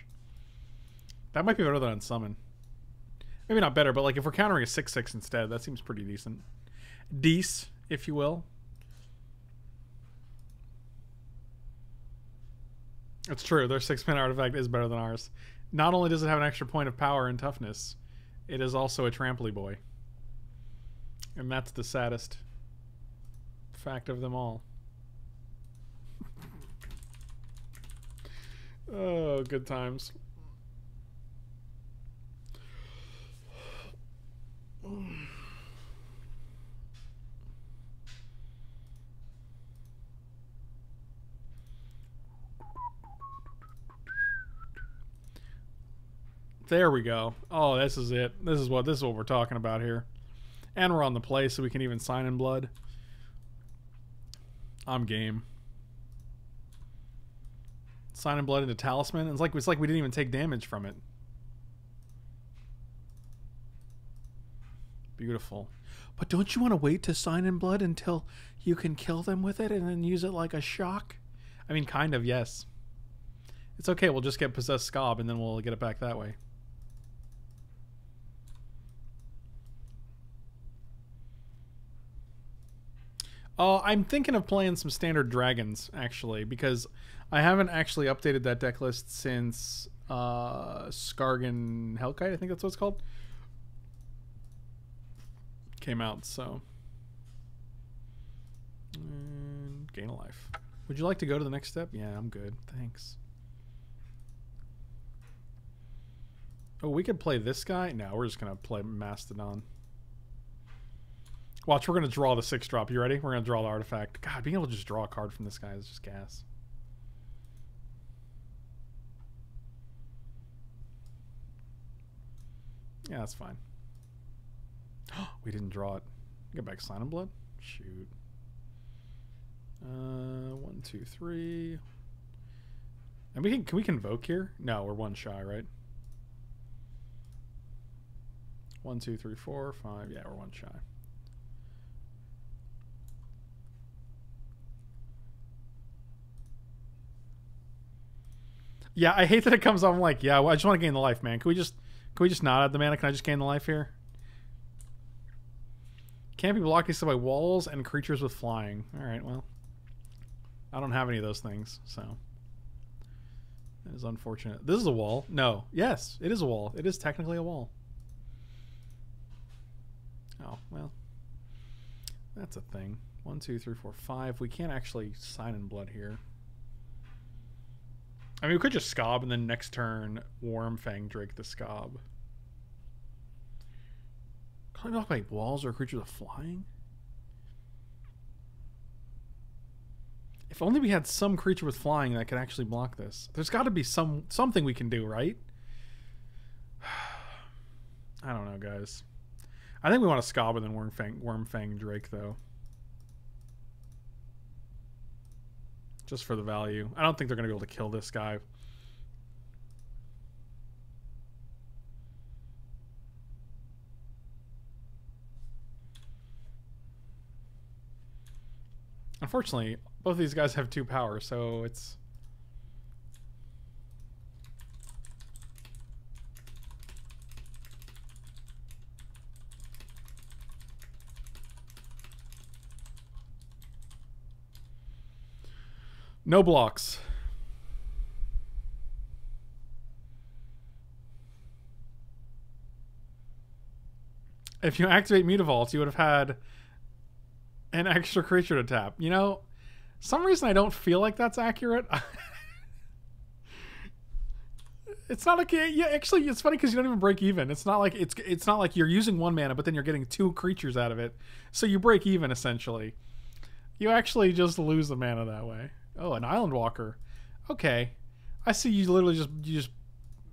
That might be better than unsummon. Maybe not better, but like if we're countering a six six instead, that seems pretty decent. Dece, if you will. It's true. Their six man artifact is better than ours. Not only does it have an extra point of power and toughness, it is also a tramply boy. And that's the saddest fact of them all. oh, good times. There we go. Oh, this is it. This is what this is what we're talking about here. And we're on the play so we can even sign in blood. I'm game. Sign in blood into talisman. It's like it's like we didn't even take damage from it. Beautiful. But don't you want to wait to sign in blood until you can kill them with it and then use it like a shock? I mean, kind of, yes. It's okay. We'll just get possessed Skaab and then we'll get it back that way. Uh, I'm thinking of playing some standard dragons actually because I haven't actually updated that deck list since uh, Skargan Hellkite. I think that's what it's called. Came out so. And gain a life. Would you like to go to the next step? Yeah, I'm good. Thanks. Oh, we could play this guy? No, we're just going to play Mastodon. Watch, we're going to draw the six drop. You ready? We're going to draw the artifact. God, being able to just draw a card from this guy is just gas. Yeah, that's fine. we didn't draw it. Get back Sign Blood? Shoot. Uh, one, two, three. And we can, can we convoke here? No, we're one shy, right? One, two, three, four, five. Yeah, we're one shy. Yeah, I hate that it comes off. I'm like, yeah, well, I just want to gain the life, man. Can we just, can we just not add the mana? Can I just gain the life here? Can't be blocked except by walls and creatures with flying. All right, well, I don't have any of those things, so that is unfortunate. This is a wall. No, yes, it is a wall. It is technically a wall. Oh well, that's a thing. One, two, three, four, five. We can't actually sign in blood here. I mean, we could just Skaab and then next turn Wormfang Drake the Skaab. Can I knock by walls or creatures of flying? If only we had some creature with flying that could actually block this. There's got to be some something we can do, right? I don't know, guys. I think we want to Skaab and then Wormfang, Wormfang Drake, though. Just for the value. I don't think they're going to be able to kill this guy. Unfortunately, both of these guys have two power, so it's No blocks. If you activate Mutavault, you would have had an extra creature to tap. You know, some reason I don't feel like that's accurate. it's not like yeah, actually it's funny because you don't even break even. It's not like it's it's not like you're using one mana, but then you're getting two creatures out of it, so you break even essentially. You actually just lose the mana that way. Oh, an Island Walker. Okay. I see you literally just you just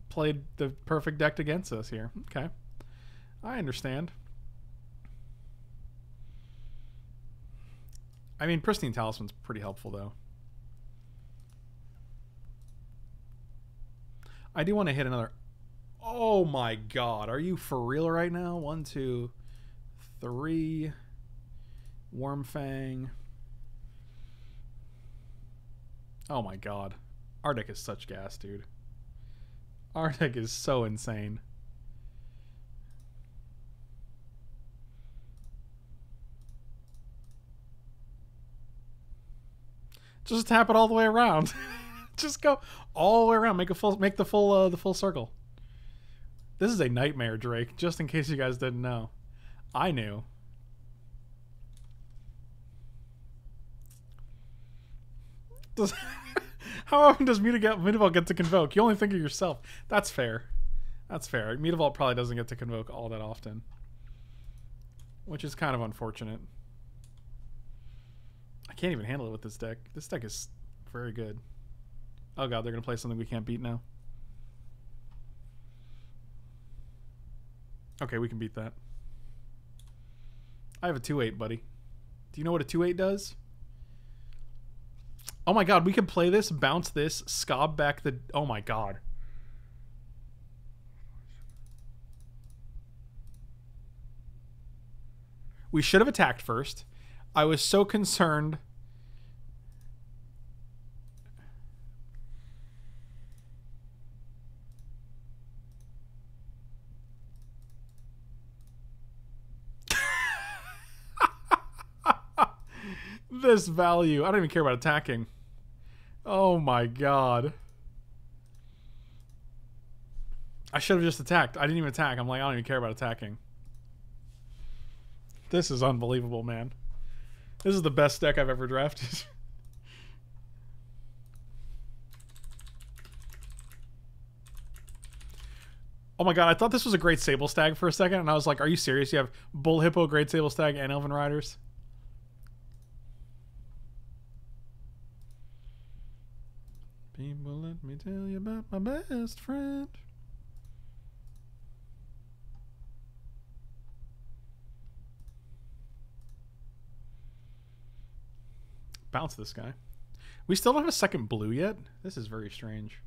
played the perfect deck against us here. Okay. I understand. I mean, Pristine Talisman's pretty helpful, though. I do want to hit another. Oh my god, are you for real right now? One, two, three. Wormfang. Oh my god. Our deck is such gas, dude. Our deck is so insane. Just tap it all the way around. Just go all the way around. Make a full make the full uh, the full circle. This is a nightmare, Drake, just in case you guys didn't know. I knew. Does how often does Mutavault get to convoke? You only think of yourself. That's fair. That's fair. Mutavault probably doesn't get to convoke all that often, which is kind of unfortunate. I can't even handle it with this deck. This deck is very good. Oh god, they're gonna play something we can't beat now. Okay, we can beat that. I have a 2-8, buddy. Do you know what a 2-8 does? Oh my god, we can play this, bounce this, skaab back the... Oh my god. We should have attacked first. I was so concerned... this value. I don't even care about attacking. Oh my god. I should have just attacked. I didn't even attack. I'm like, I don't even care about attacking. This is unbelievable, man. This is the best deck I've ever drafted. oh my god, I thought this was a great Sable Stag for a second, and I was like, are you serious? You have Bull Hippo, Great Sable Stag, and Elven Riders? People, let me tell you about my best friend. Bounce this guy. We still don't have a second blue yet? This is very strange.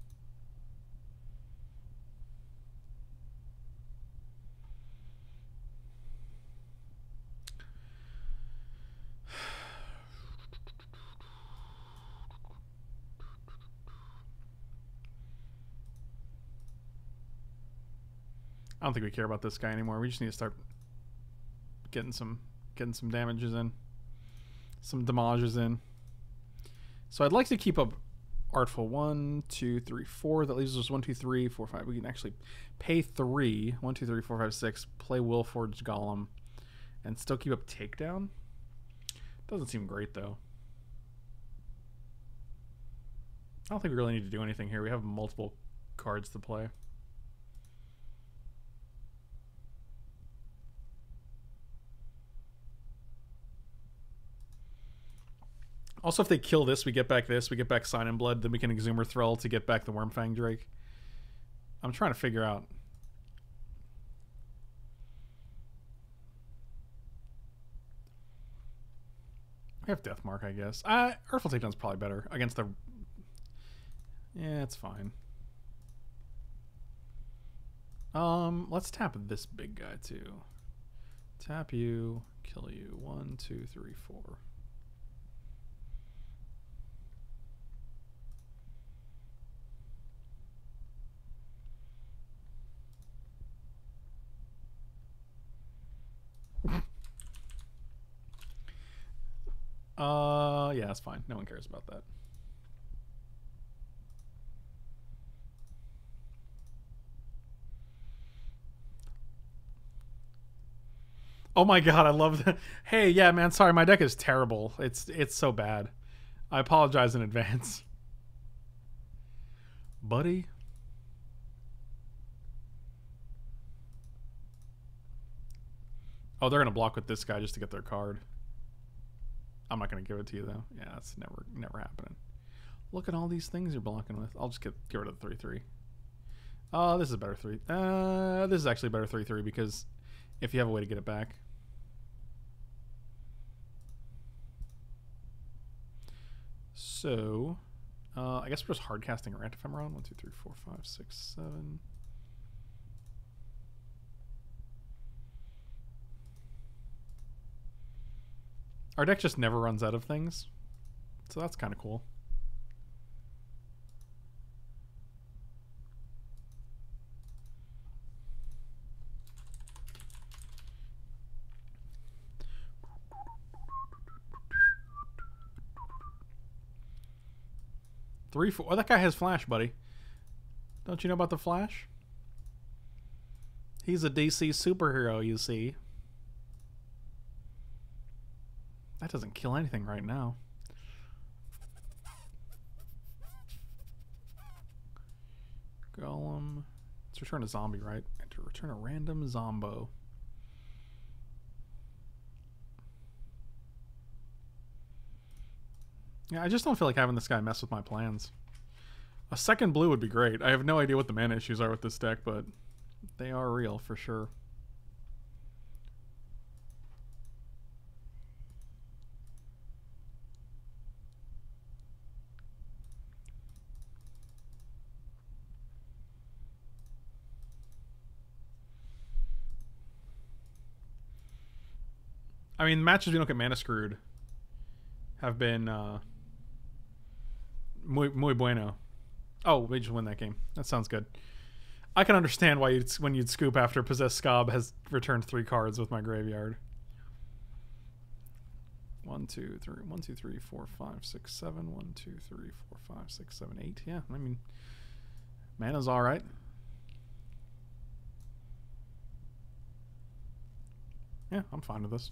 I don't think we care about this guy anymore. We just need to start getting some getting some damages in. Some damages in. So I'd like to keep up Artful. One, two, three, four. That leaves us one, two, three, four, five. We can actually pay three. One, two, three, four, five, six. Play Willforged Golem. And still keep up Takedown. Doesn't seem great, though. I don't think we really need to do anything here. We have multiple cards to play. Also, if they kill this, we get back this, we get back Sign in Blood, then we can Exhumer Thrall to get back the Wormfang Drake. I'm trying to figure out. We have Deathmark, I guess. Uh, Artful Takedown's probably better against the... Yeah, it's fine. Um, let's tap this big guy, too. Tap you, kill you. One, two, three, four. Uh, yeah, that's fine. No one cares about that. Oh my god, I love that. Hey, yeah, man, sorry, my deck is terrible. It's it's so bad. I apologize in advance. Buddy. Oh, they're gonna block with this guy just to get their card. I'm not gonna give it to you though. Yeah, that's never never happening. Look at all these things you're blocking with. I'll just get get rid of the three three. Oh, this is better three. Uh, this is actually better three three because if you have a way to get it back. So, Uh, I guess we're just hard casting Errant Ephemeron. One, two, three, four, five, six, seven. Our deck just never runs out of things. So that's kind of cool. Three, four. Oh, that guy has flash, buddy. Don't you know about the flash? He's a DC superhero, you see. That doesn't kill anything right now. Golem. Let's return a zombie, right? And to return a random zombo. Yeah, I just don't feel like having this guy mess with my plans. A second blue would be great. I have no idea what the mana issues are with this deck, but they are real for sure. I mean, matches we don't get mana screwed have been uh, muy, muy bueno. Oh, we just win that game. That sounds good. I can understand why you'd, when you'd scoop after Possessed Skaab has returned three cards with my graveyard. One, two, three, one, two, three, four, five, six, seven. One, two, three, four, five, six, seven, eight. Yeah, I mean, mana's all right. Yeah, I'm fine with this.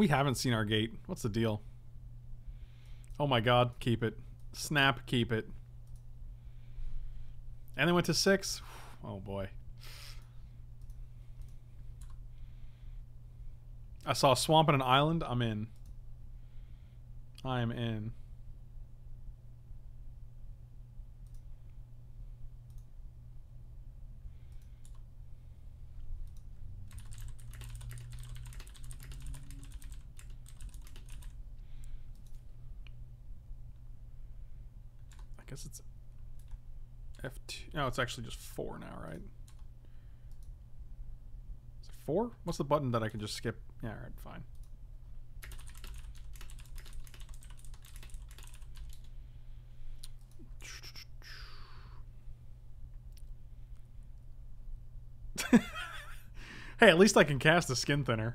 We haven't seen our gate. What's the deal? Oh my god, keep it. Snap, keep it. And they went to six? Oh boy. I saw a swamp and an island. I'm in. I'm in. Guess it's F2. No, it's actually just 4 now, right? Is it 4? What's the button that I can just skip? Yeah, alright, fine. hey, at least I can cast a Skinthinner.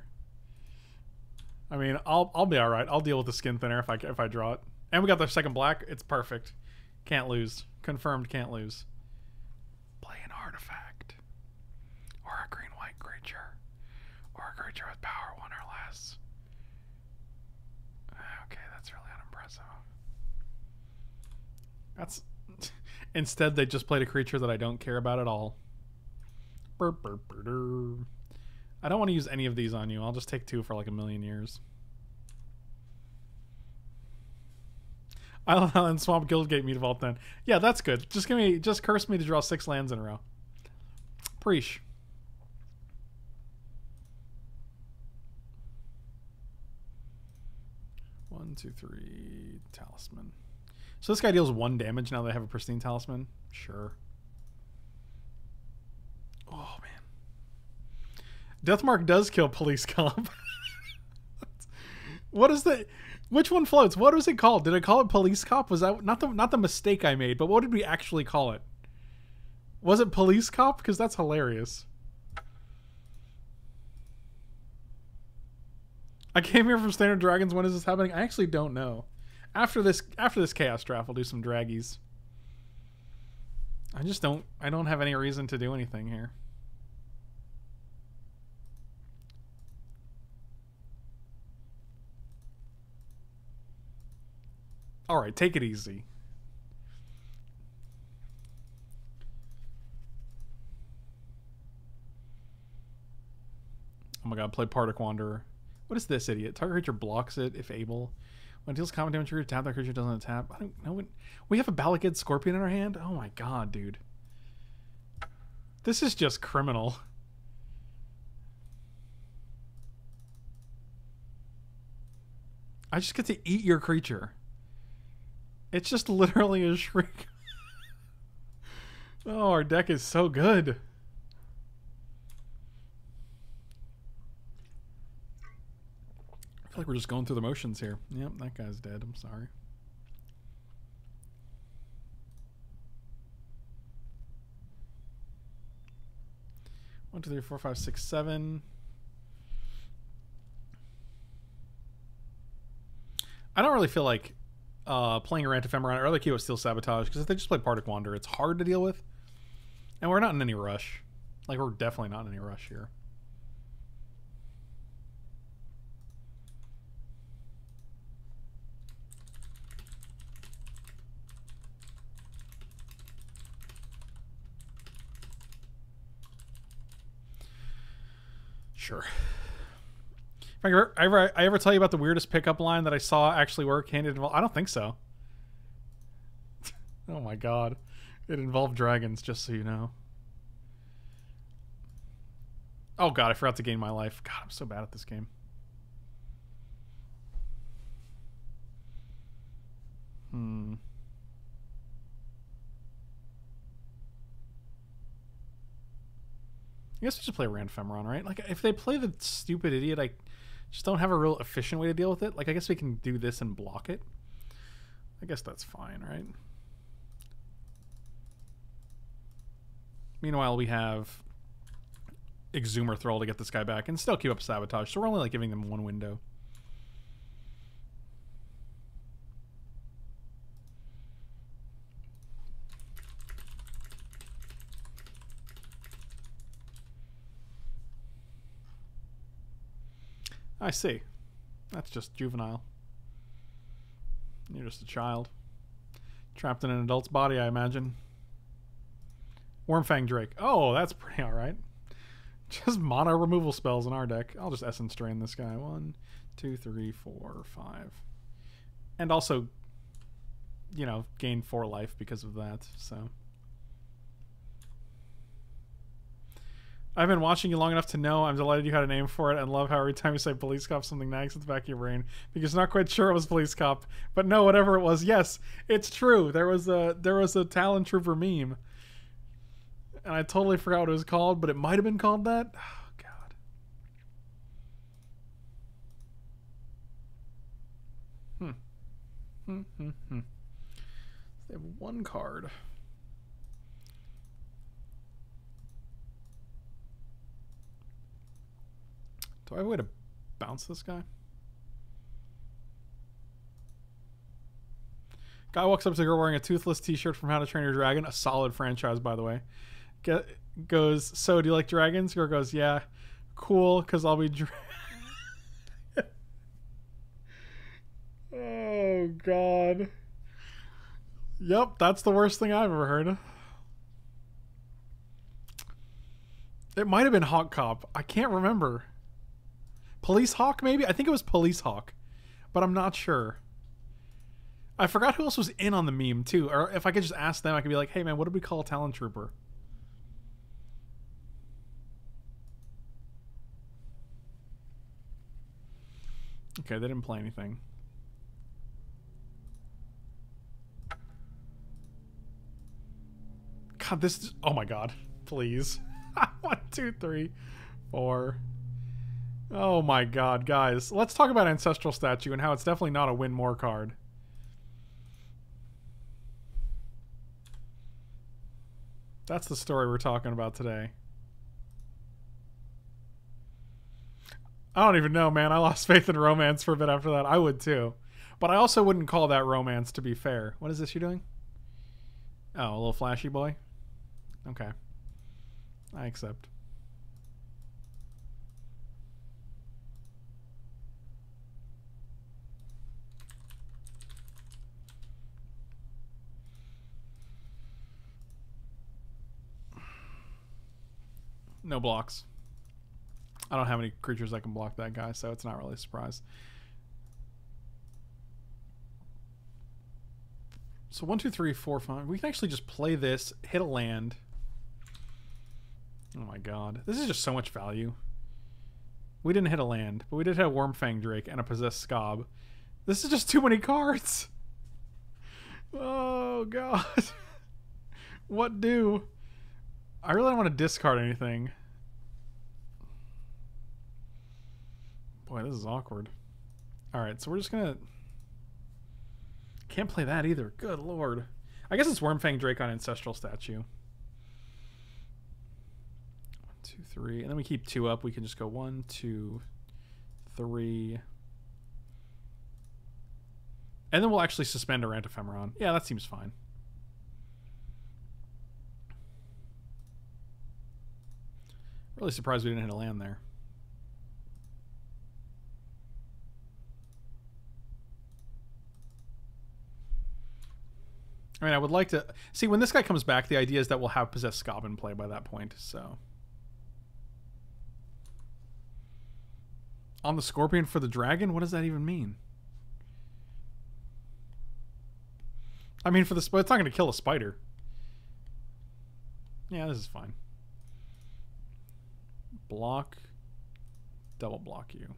I mean, I'll I'll be all right. I'll deal with the Skinthinner if I if I draw it. And we got the second black. It's perfect. Can't lose. Confirmed can't lose. Play an artifact. Or a green white creature. Or a creature with power one or less. Ah, okay, that's really unimpressive. That's instead they just played a creature that I don't care about at all. Burp, burp, burp, I don't want to use any of these on you. I'll just take two for like a million years. Island Swamp Guildgate Mutavault then. Yeah, that's good. Just give me just curse me to draw six lands in a row. Preach. One, two, three, talisman. So this guy deals one damage now that they have a pristine talisman? Sure. Oh man. Deathmark does kill police comp. what is that? Which one floats? What was it called? Did I call it police cop? Was that not the not the mistake I made, but what did we actually call it? Was it police cop? Because that's hilarious. I came here from Standard Dragons. When is this happening? I actually don't know. After this after this chaos draft, I'll do some draggies. I just don't I don't have any reason to do anything here. All right, take it easy. Oh my god, play Pardic Wanderer. What is this, idiot? Target creature blocks it if able. When it deals combat damage, your tap that creature doesn't tap. I don't know when... We have a Bala Ged Scorpion in our hand? Oh my god, dude. This is just criminal. I just get to eat your creature. It's just literally a shrink. oh, our deck is so good. I feel like we're just going through the motions here. Yep, that guy's dead. I'm sorry. One, two, three, four, five, six, seven. I don't really feel like uh, playing around Ephemeron. I'd rather keep it Steel Sabotage because if they just play Pardic Wanderer, it's hard to deal with. And we're not in any rush. Like, we're definitely not in any rush here. Sure. I ever, I ever, tell you about the weirdest pickup line that I saw actually work hand in I don't think so. oh my god. It involved dragons, just so you know. Oh god, I forgot to gain my life. God, I'm so bad at this game. Hmm. I guess we should play Errant Ephemeron, right? Like, if they play the stupid idiot, I just don't have a real efficient way to deal with it. Like, I guess we can do this and block it. I guess that's fine, right? Meanwhile, we have Exhumer Thrall to get this guy back and still keep up Sabotage. So we're only, like, giving them one window. I see. That's just juvenile. You're just a child. Trapped in an adult's body, I imagine. Wormfang Drake. Oh, that's pretty alright. Just mono removal spells in our deck. I'll just Essence Drain this guy. One, two, three, four, five. And also, you know, gain four life because of that, so... I've been watching you long enough to know I'm delighted you had a name for it and love how every time you say police cop something nags at the back of your brain because not quite sure it was police cop. But no, whatever it was, yes, it's true. There was a there was a Talon Trooper meme. And I totally forgot what it was called, but it might have been called that. Oh god. Hmm. Hmm hmm hmm. They have one card. Do I have a way to bounce this guy? Guy walks up to a girl wearing a toothless t-shirt from How to Train Your Dragon, a solid franchise, by the way. Get, goes, so do you like dragons? Girl goes, yeah, cool, because I'll be... Oh, God. Yep, that's the worst thing I've ever heard. It might have been Hawk Cop. I can't remember. Police Hawk, maybe? I think it was Police Hawk, but I'm not sure. I forgot who else was in on the meme, too. Or if I could just ask them, I could be like, hey, man, what did we call a Talon Trooper? Okay, they didn't play anything. God, this is... Oh, my God. Please. One, two, three, four... Oh my god, guys. Let's talk about Ancestral Statue and how it's definitely not a win more card. That's the story we're talking about today. I don't even know, man. I lost faith in romance for a bit after that. I would too. But I also wouldn't call that romance, to be fair. What is this you're doing? Oh, a little flashy boy? Okay. I accept. No blocks. I don't have any creatures that can block that guy, so it's not really a surprise. So one, two, three, four, five. We can actually just play this, hit a land. Oh my god. This is just so much value. We didn't hit a land, but we did hit a Wormfang Drake and a Possessed Skaab. This is just too many cards. Oh god. what do? I really don't want to discard anything. Boy, this is awkward. Alright, so we're just gonna... Can't play that either. Good lord. I guess it's Wormfang Drake on Ancestral Statue. One, two, three. And then we keep two up. We can just go one, two, three. And then we'll actually suspend a Errant Ephemeron. Yeah, that seems fine. Really surprised we didn't hit a land there. I mean, I would like to see when this guy comes back. The idea is that we'll have possessed Skaab in play by that point. So, on the Scorpion for the Dragon, what does that even mean? I mean, for the it's not going to kill a spider. Yeah, this is fine. Block, double block you.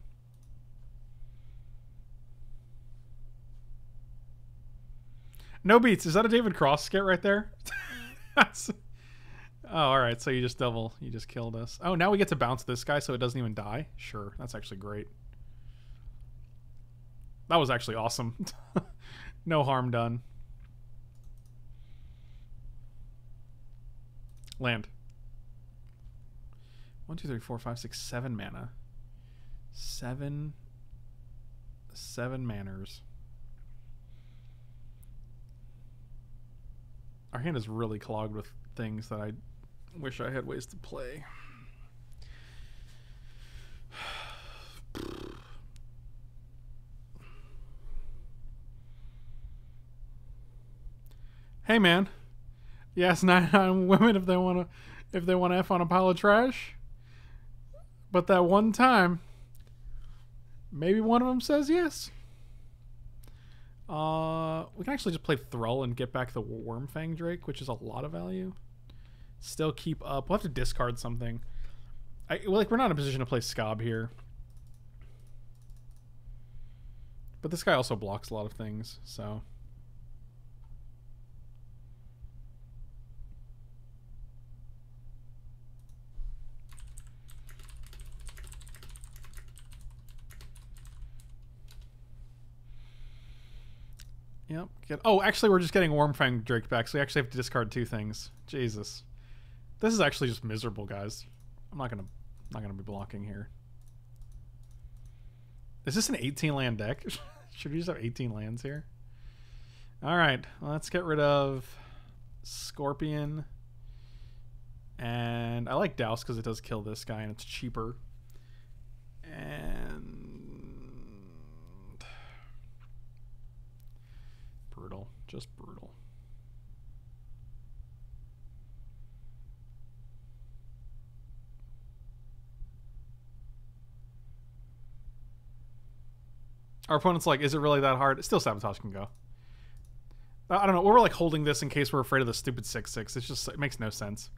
No beats. Is that a David Cross skit right there? That's. Oh, all right. So you just double. You just killed us. Oh, now we get to bounce this guy, so it doesn't even die. Sure, that's actually great. That was actually awesome. no harm done. Land. One, two, three, four, five, six, seven mana. Seven. Seven manners. Our hand is really clogged with things that I wish I had ways to play. Hey man, yes, nine nine women if they want to, if they want to f on a pile of trash. But that one time, maybe one of them says yes. Uh, we can actually just play Thrall and get back the Wormfang Drake, which is a lot of value. Still keep up. We'll have to discard something. I like we're not in a position to play Skaab here. But this guy also blocks a lot of things, so. Yep. Get, oh, actually, we're just getting Wormfang Drake back, so we actually have to discard two things. Jesus, this is actually just miserable, guys. I'm not gonna, not gonna be blocking here. Is this an 18 land deck? Should we just have 18 lands here? All right, let's get rid of Scorpion. And I like Douse because it does kill this guy and it's cheaper. And brutal. Just brutal. Our opponent's like, is it really that hard? Still sabotage can go. I don't know. We're like holding this in case we're afraid of the stupid six six. It's just it makes no sense.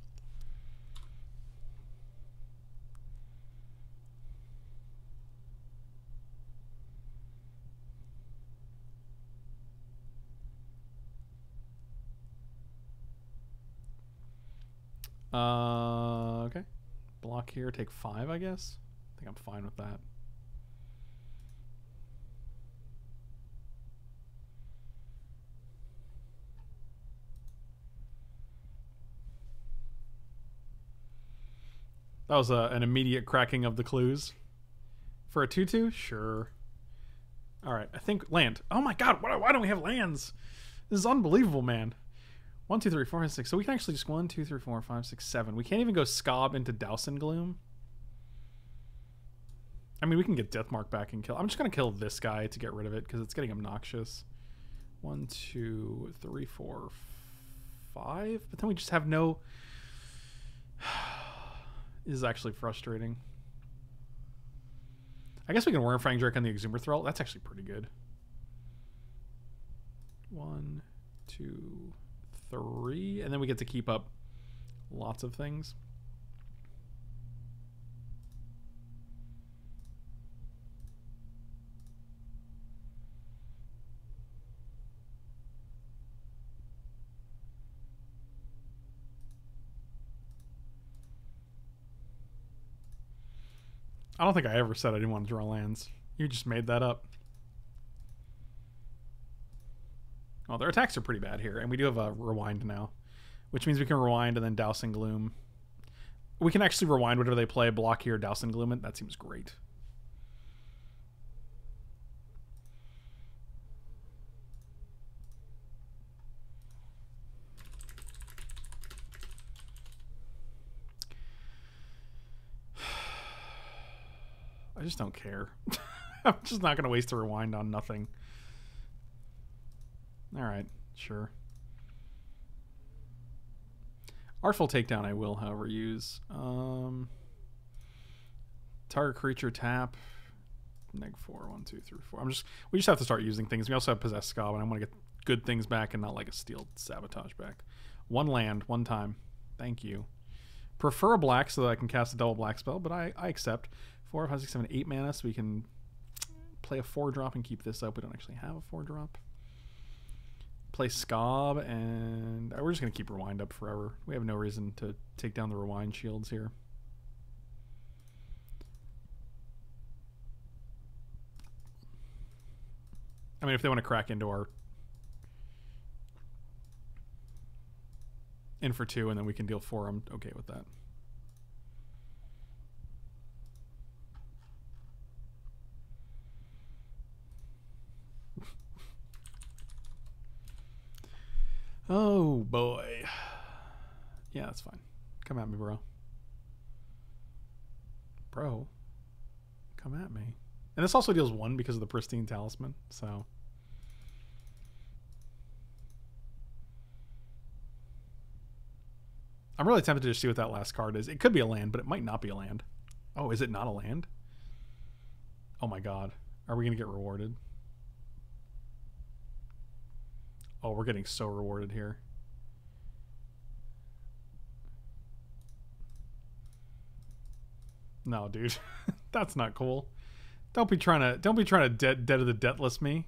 Uh, okay. Block here, take five, I guess. I think I'm fine with that. That was a, uh, an immediate cracking of the clues. For a 2-2? Sure. Alright, I think land. Oh my god, why, why don't we have lands? This is unbelievable, man. One, two, three, four, five, six. So we can actually just one, two, three, four, five, six, seven. We can't even go Skaab into Douse in Gloom. I mean, we can get Deathmark back and kill. I'm just gonna kill this guy to get rid of it because it's getting obnoxious. One, two, three, four, five. But then we just have no is actually frustrating. I guess we can Wormfang Drake on the Exhumer Thrall. That's actually pretty good. One, two, three. And then we get to keep up lots of things. I don't think I ever said I didn't want to draw lands. You just made that up. Well, their attacks are pretty bad here, and we do have a rewind now, which means we can rewind and then Douse in Gloom. We can actually rewind whatever they play, block here, Douse in Gloom. That seems great. I just don't care. I'm just not going to waste a rewind on nothing. All right, sure. Artful Takedown I will, however, use. Um, target creature tap. Neg four, one, two, three, four. I'm just we just have to start using things. We also have possess Skaab, and I want to get good things back and not like a steel sabotage back. One land, one time. Thank you. Prefer a black so that I can cast a double black spell, but I, I accept. Four, five, six, seven, eight mana, so we can play a four drop and keep this up. We don't actually have a four drop. Play Skaab, and uh, we're just going to keep Rewind up forever. We have no reason to take down the Rewind shields here. I mean, if they want to crack into our in for two, and then we can deal four, I'm okay with that. Oh boy. Yeah, that's fine. Come at me, bro. Bro. Come at me. And this also deals one because of the pristine talisman, so. I'm really tempted to just see what that last card is. It could be a land, but it might not be a land. Oh, is it not a land? Oh my god. Are we going to get rewarded? Oh, we're getting so rewarded here. No, dude. That's not cool. Don't be trying to don't be trying to dead dead of the debtless me.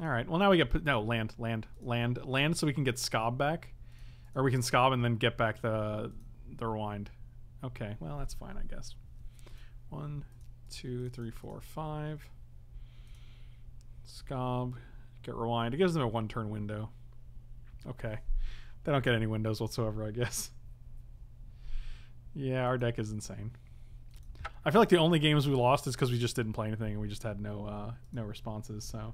All right. Well, now we get no land, land, land, land, so we can get Skaab back, or we can Skaab and then get back the the rewind. Okay. Well, that's fine, I guess. One, two, three, four, five. Skaab, get rewind. It gives them a one turn window. Okay. They don't get any windows whatsoever, I guess. Yeah, our deck is insane. I feel like the only games we lost is because we just didn't play anything and we just had no uh, no responses, so.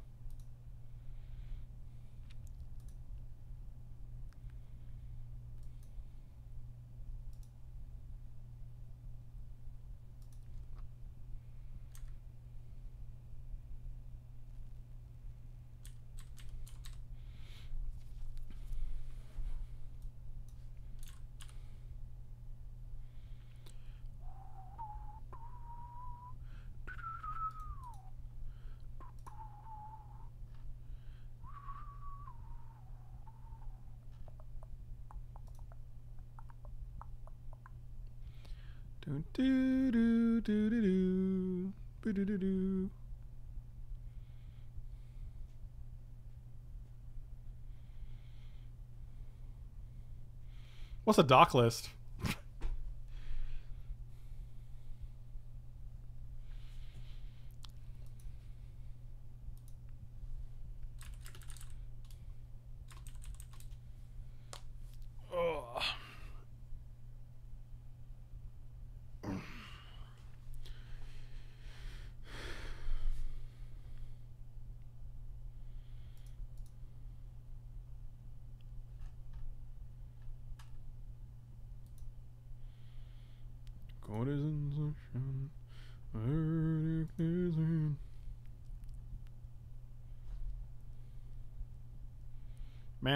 What's a dock list?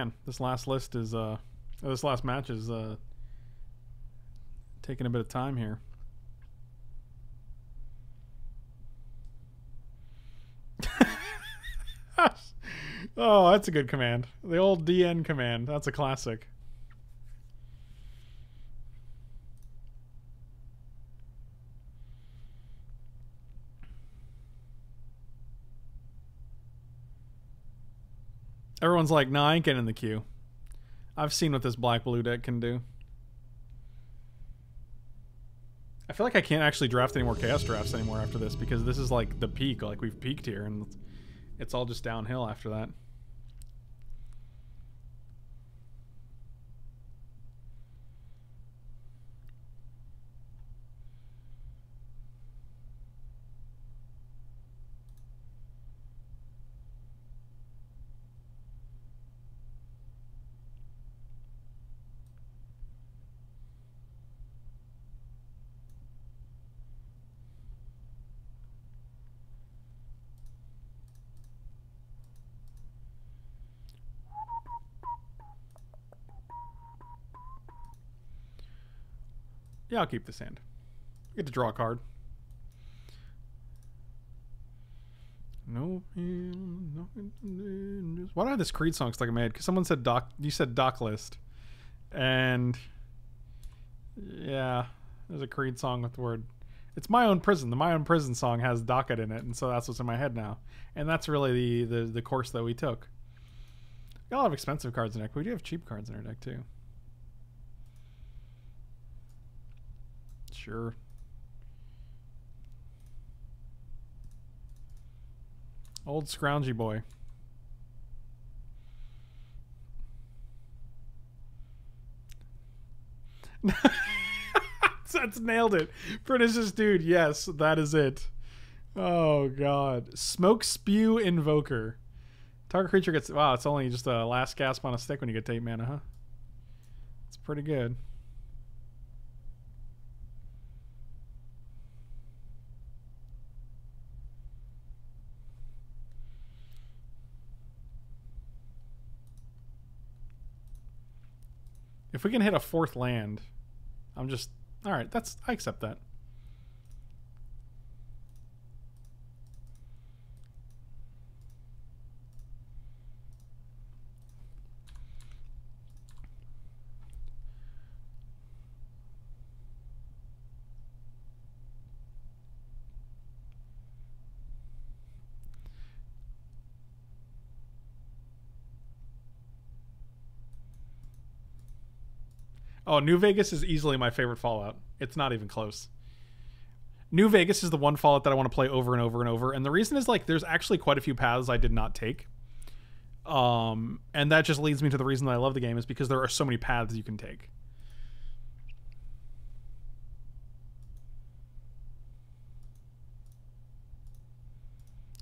Man, this last list is uh this last match is uh Taking a bit of time here. oh, that's a good command. The old DN command. That's a classic. Everyone's like, nah, I ain't getting in the queue. I've seen what this black blue deck can do. I feel like I can't actually draft any more chaos drafts anymore after this because this is like the peak. Like we've peaked here and it's all just downhill after that. Yeah, I'll keep this hand. Get to draw a card. No, no. Why do I have this Creed song stuck in my head? Because someone said doc. You said doc list, and yeah, there's a Creed song with the word. It's my own prison. The my own prison song has docket in it, and so that's what's in my head now. And that's really the the, the course that we took. We Got a lot of expensive cards in deck. But we do have cheap cards in our deck too. Sure. Old scroungy boy. That's nailed it. Pernicious dude, yes, that is it. Oh god. Smokespew Invoker. Target creature gets wow, it's only just a last gasp on a stick when you get to 8 mana, huh? It's pretty good. If we can hit a fourth land, I'm just all right. That's I accept that. Oh, New Vegas is easily my favorite Fallout. It's not even close. New Vegas is the one Fallout that I want to play over and over and over, and the reason is like there's actually quite a few paths I did not take. Um, and that just leads me to the reason that I love the game is because there are so many paths you can take.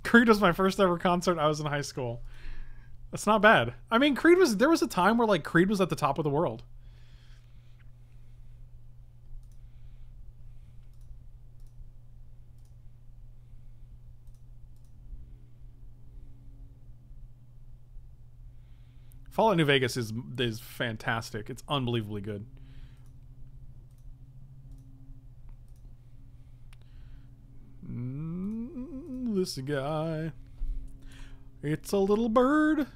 Creed was my first ever concert. I was in high school. That's not bad. I mean, Creed was there was a time where like Creed was at the top of the world. Fallout New Vegas is is fantastic. It's unbelievably good. Mm, this guy. It's a little bird.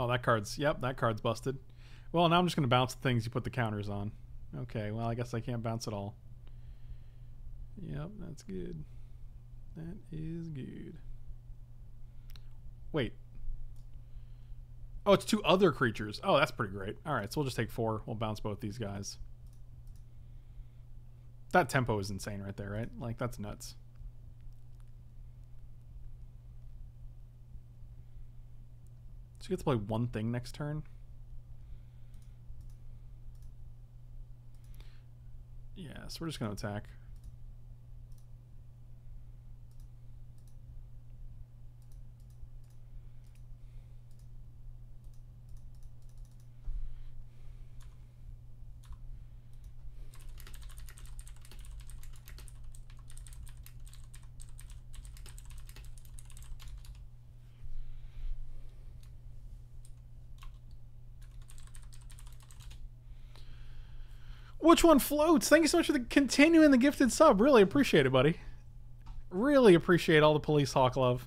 Oh, that card's yep, that card's busted. Well, now I'm just gonna bounce the things you put the counters on. Okay, well I guess I can't bounce it all. Yep, that's good. That is good. Wait. Oh, it's two other creatures. Oh, that's pretty great. All right, so we'll just take four. We'll bounce both these guys. That tempo is insane right there, right? Like, that's nuts. You get to play one thing next turn. Yeah, so we're just going to attack. Which one floats? Thank you so much for the continuing the gifted sub. Really appreciate it, buddy. Really appreciate all the police hawk love.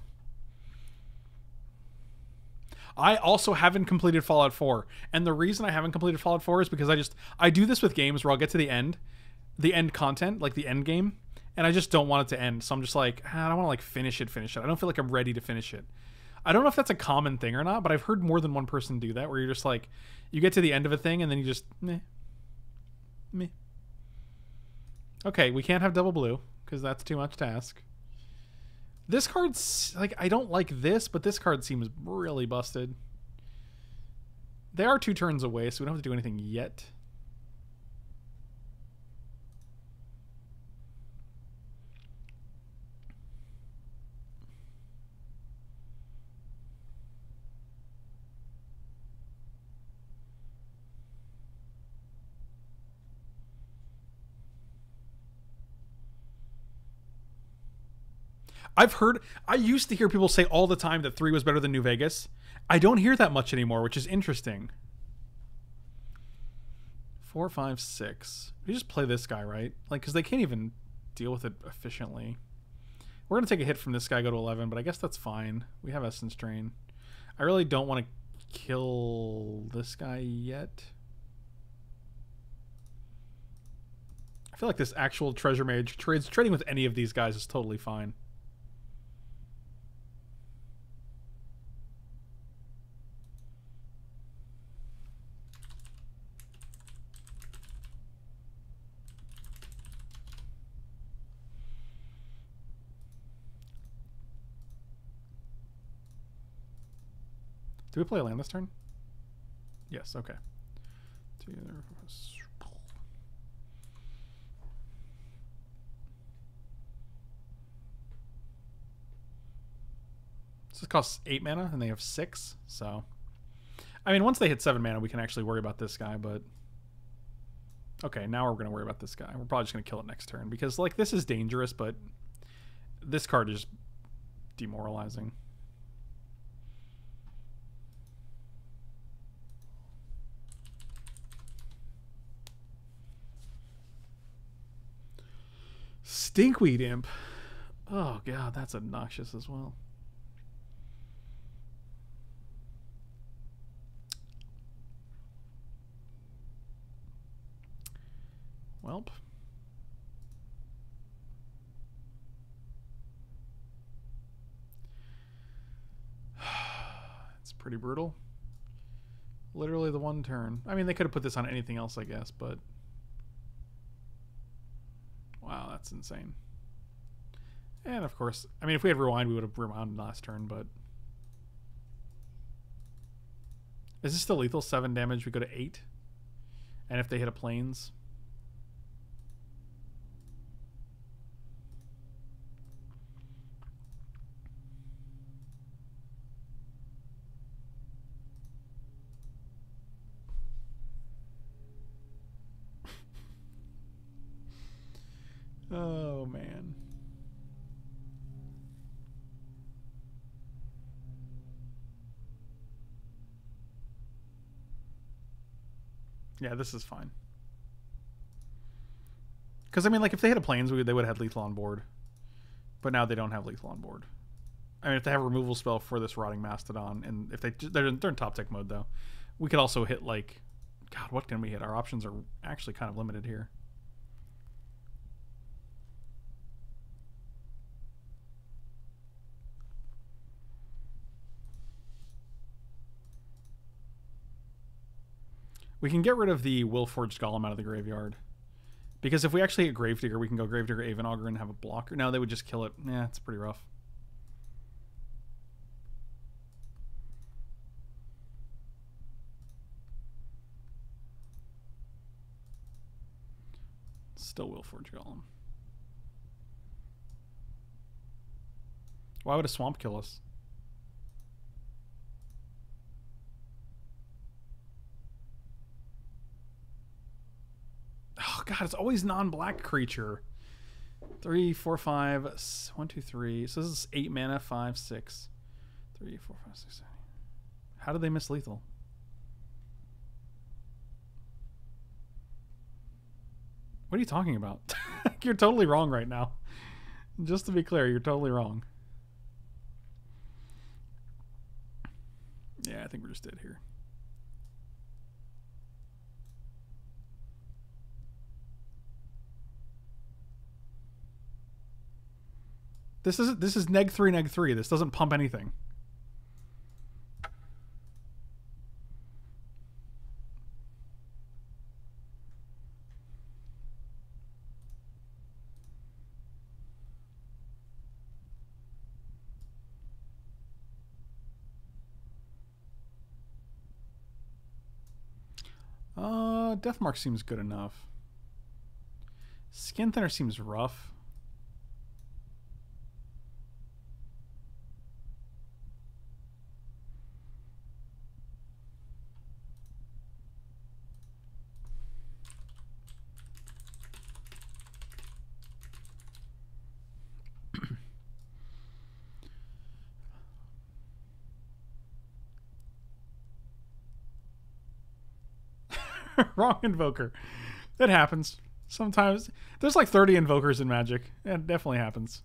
I also haven't completed Fallout 4. And the reason I haven't completed Fallout 4 is because I just I do this with games where I'll get to the end, the end content, like the end game, and I just don't want it to end. So I'm just like, ah, I don't want to like finish it, finish it. I don't feel like I'm ready to finish it. I don't know if that's a common thing or not, but I've heard more than one person do that where you're just like you get to the end of a thing and then you just meh. Meh. Okay, we can't have double blue because that's too much to ask. This card's like I don't like this, but this card seems really busted. They are two turns away, so we don't have to do anything yet. I've heard I used to hear people say all the time that 3 was better than New Vegas. I don't hear that much anymore, which is interesting. Four, five, six. We just play this guy, right? Like, because they can't even deal with it efficiently. We're going to take a hit from this guy, go to 11, but I guess that's fine. We have Essence Drain. I really don't want to kill this guy yet. I feel like this actual Treasure Mage trades trading with any of these guys is totally fine. Do we play a land this turn? Yes, okay. This costs 8 mana, and they have 6, so... I mean, once they hit 7 mana, we can actually worry about this guy, but... Okay, now we're going to worry about this guy. We're probably just going to kill it next turn, because, like, this is dangerous, but... This card is demoralizing. Stinkweed Imp. Oh, God, that's obnoxious as well. Welp. it's pretty brutal. Literally the one turn. I mean, they could have put this on anything else, I guess, but... Wow, that's insane. And of course, I mean, if we had rewind, we would have rewound last turn, but... Is this still lethal? 7 damage, we go to 8. And if they hit a plains... Oh, man. Yeah, this is fine. Because, I mean, like, if they had a plains, we, they would have had lethal on board. But now they don't have lethal on board. I mean, if they have a removal spell for this Rotting Mastodon, and if they, they're, they're in top tech mode, though, we could also hit, like, God, what can we hit? Our options are actually kind of limited here. We can get rid of the Willforged Golem out of the graveyard. Because if we actually hit Gravedigger, we can go Gravedigger, Aven Augur, and have a blocker. No, they would just kill it. Yeah, it's pretty rough. Still Willforged Golem. Why would a swamp kill us? God, it's always non-black creature. Three, four, five, one, two, three. So this is eight mana, five, six. Three, four, five, six, seven. How did they miss lethal? What are you talking about? you're totally wrong right now. Just to be clear, you're totally wrong. Yeah, I think we're just dead here. This is this is neg three neg three. This doesn't pump anything. Uh, Deathmark seems good enough. Skinthinner seems rough. Wrong invoker. It happens. Sometimes there's like 30 invokers in Magic. It definitely happens.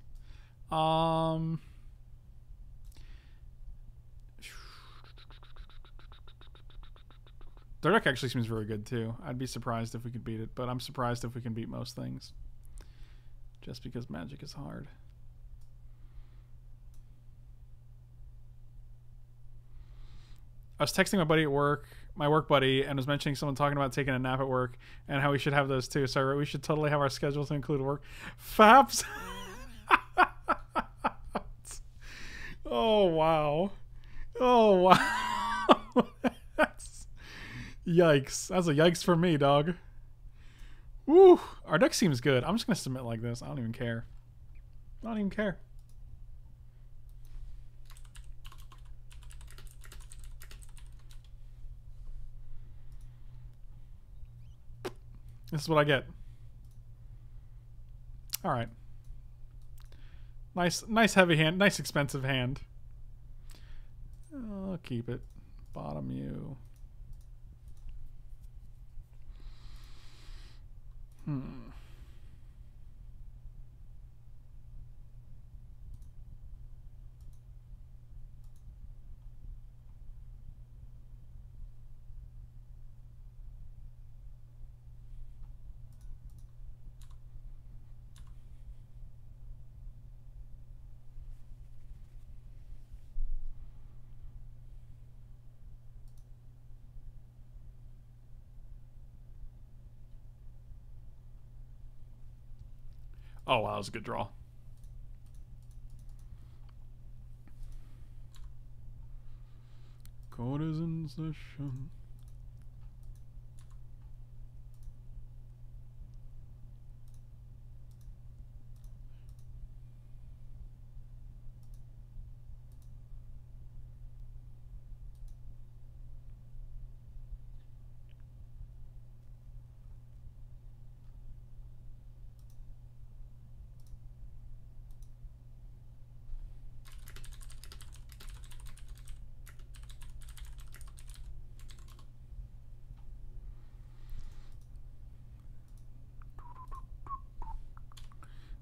Um Their deck actually seems very good too. I'd be surprised if we could beat it, but I'm surprised if we can beat most things. Just because Magic is hard. I was texting my buddy at work, my work buddy, and was mentioning someone talking about taking a nap at work and how we should have those too. So we should totally have our schedule to include work. Faps. oh wow. Oh wow. That's, yikes. That's a yikes for me, dog. Woo. Our deck seems good. I'm just gonna submit like this. I don't even care. I don't even care. This is what I get. All right. Nice, nice heavy hand. Nice expensive hand. I'll keep it. Bottom you. Hmm. Oh, wow, that was a good draw. Court is in session.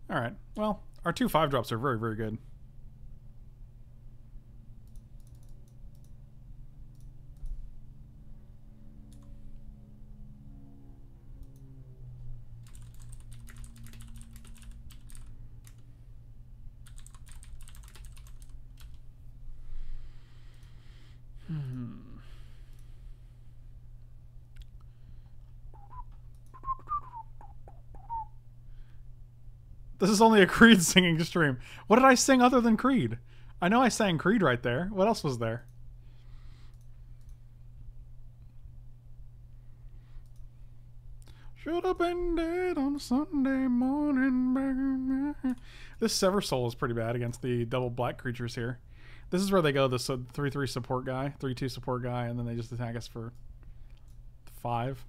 All right. Well, our two five drops are very, very good. Hmm. This is only a Creed singing stream. What did I sing other than Creed? I know I sang Creed right there. What else was there? Should have been dead on Sunday morning. This Sever Soul is pretty bad against the double black creatures here. This is where they go the 3 3 support guy, 3 2 support guy, and then they just attack us for 5.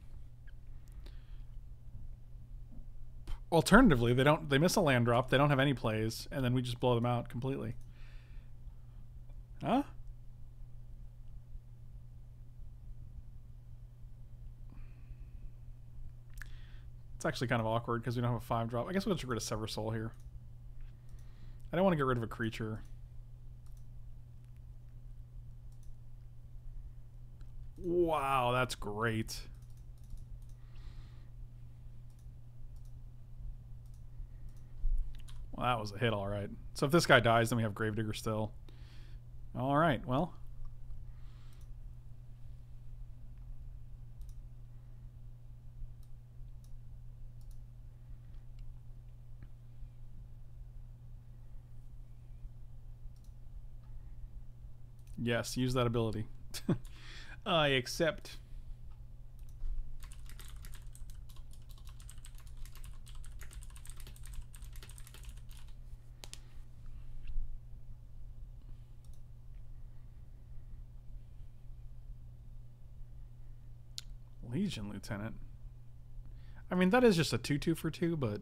Alternatively, they don't they miss a land drop, they don't have any plays, and then we just blow them out completely. Huh? It's actually kind of awkward because we don't have a five drop. I guess we'll get rid of Sever Soul here. I don't want to get rid of a creature. Wow, that's great. Well, that was a hit, all right. So if this guy dies, then we have Gravedigger still. All right, well. Yes, use that ability. Uh, I accept. Legion Lieutenant. I mean, that is just a 2 2 for 2, but.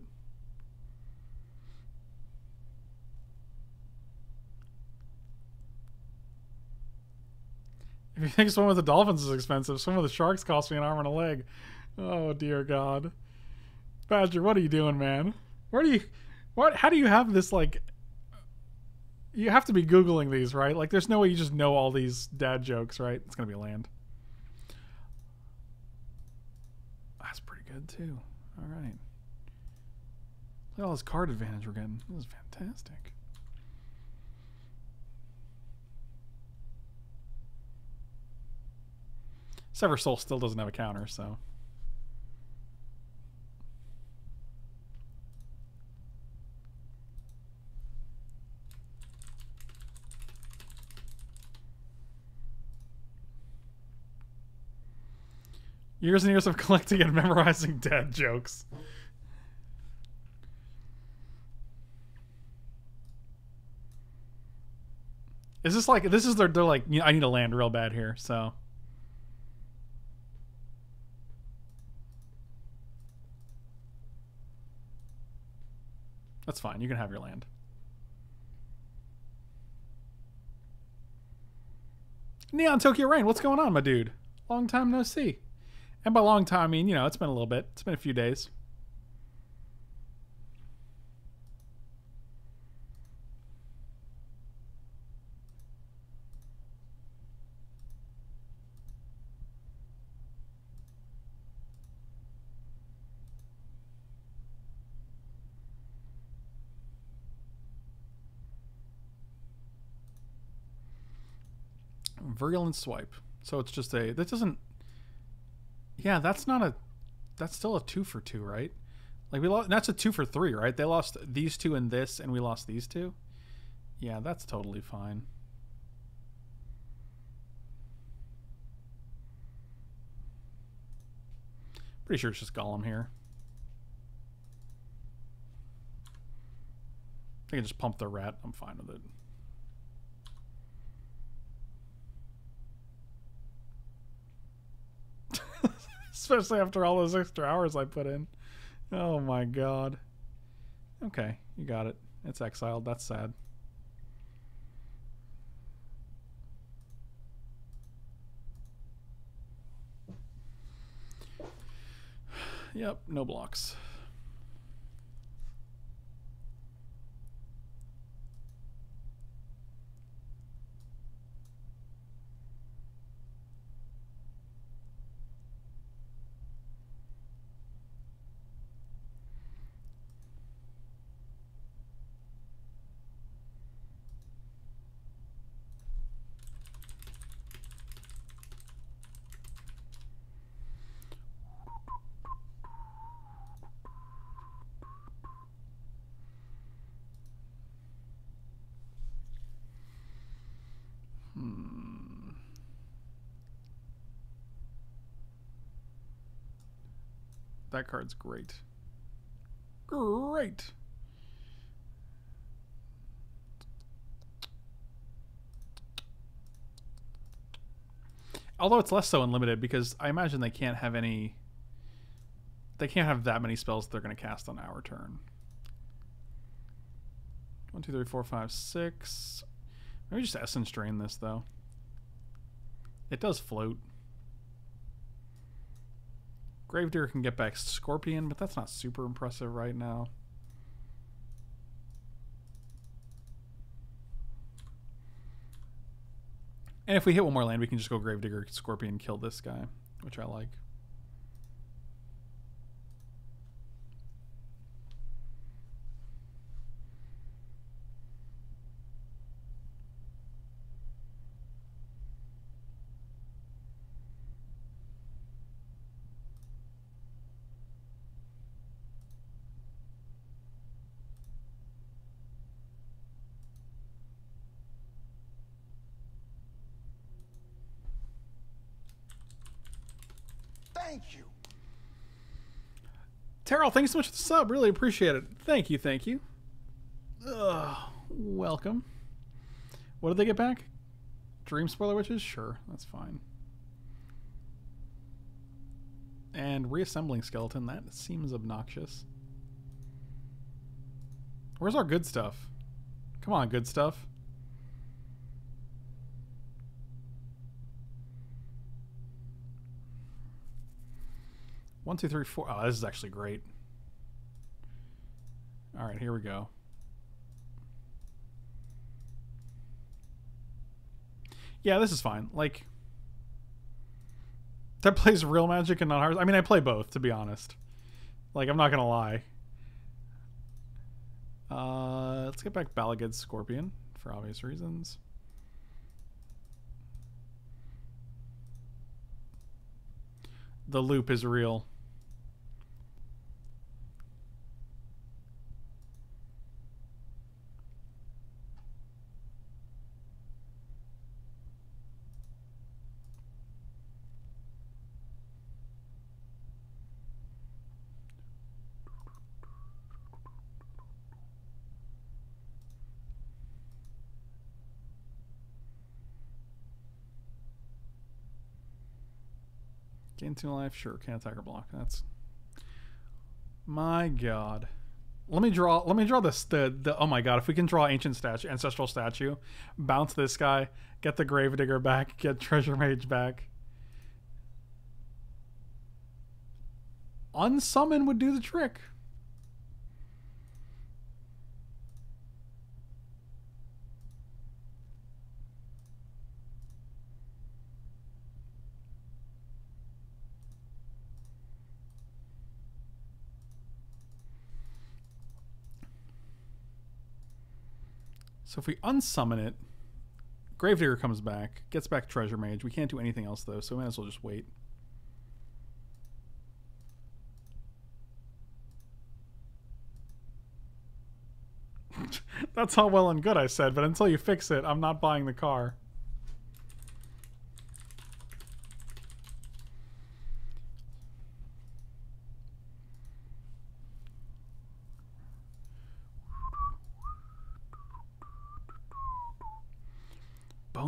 If you think swim with the dolphins is expensive, swim with the sharks cost me an arm and a leg. Oh dear God, Badger, what are you doing, man? Where do you, what? How do you have this like? You have to be googling these, right? Like, there's no way you just know all these dad jokes, right? It's gonna be land. That's pretty good too. All right. Look at all this card advantage we're getting. This is fantastic. Sever Soul still doesn't have a counter, so. Years and years of collecting and memorizing dad jokes. Is this like this is their they're like I need to land real bad here, so That's fine. You can have your land. Neon Tokyo Rain, what's going on, my dude? Long time no see. And by long time, I mean, you know, it's been a little bit. It's been a few days. Virulent Swipe. So it's just a. That doesn't. Yeah, that's not a. That's still a two for two, right? Like we lost. That's a two for three, right? They lost these two and this, and we lost these two. Yeah, that's totally fine. Pretty sure it's just Golem here. I can just pump the rat. I'm fine with it. Especially after all those extra hours I put in. Oh my god. Okay, you got it. It's exiled. That's sad. Yep, no blocks. That card's great. Great. Although it's less so unlimited because I imagine they can't have any they can't have that many spells they're going to cast on our turn. One, two, three, four, five, six. Maybe just Essence Drain this, though. It does float. Gravedigger can get back Scorpion, but that's not super impressive right now. And if we hit one more land, we can just go Gravedigger, Scorpion, kill this guy, which I like. Terrell, thanks so much for the sub. Really appreciate it. Thank you, thank you. Ugh, welcome. What did they get back? Dream Spoiler Witches? Sure, that's fine. And reassembling skeleton, that seems obnoxious. Where's our good stuff? Come on, good stuff. One, two, three, four. Oh, this is actually great. All right, here we go. Yeah, this is fine. Like, that plays real magic and not hard. I mean, I play both, to be honest. Like, I'm not gonna lie. Uh, let's get back Bala Ged Scorpion for obvious reasons. The loop is real. Gain two life, sure. Can't attack or block. That's my god. Let me draw. Let me draw this. The the. Oh my god! If we can draw ancient statue, ancestral statue, bounce this guy, get the gravedigger back, get treasure mage back. Unsummon would do the trick. So if we unsummon it, Gravedigger comes back, gets back Treasure Mage. We can't do anything else though, so we might as well just wait. That's all well and good, I said, but until you fix it, I'm not buying the car.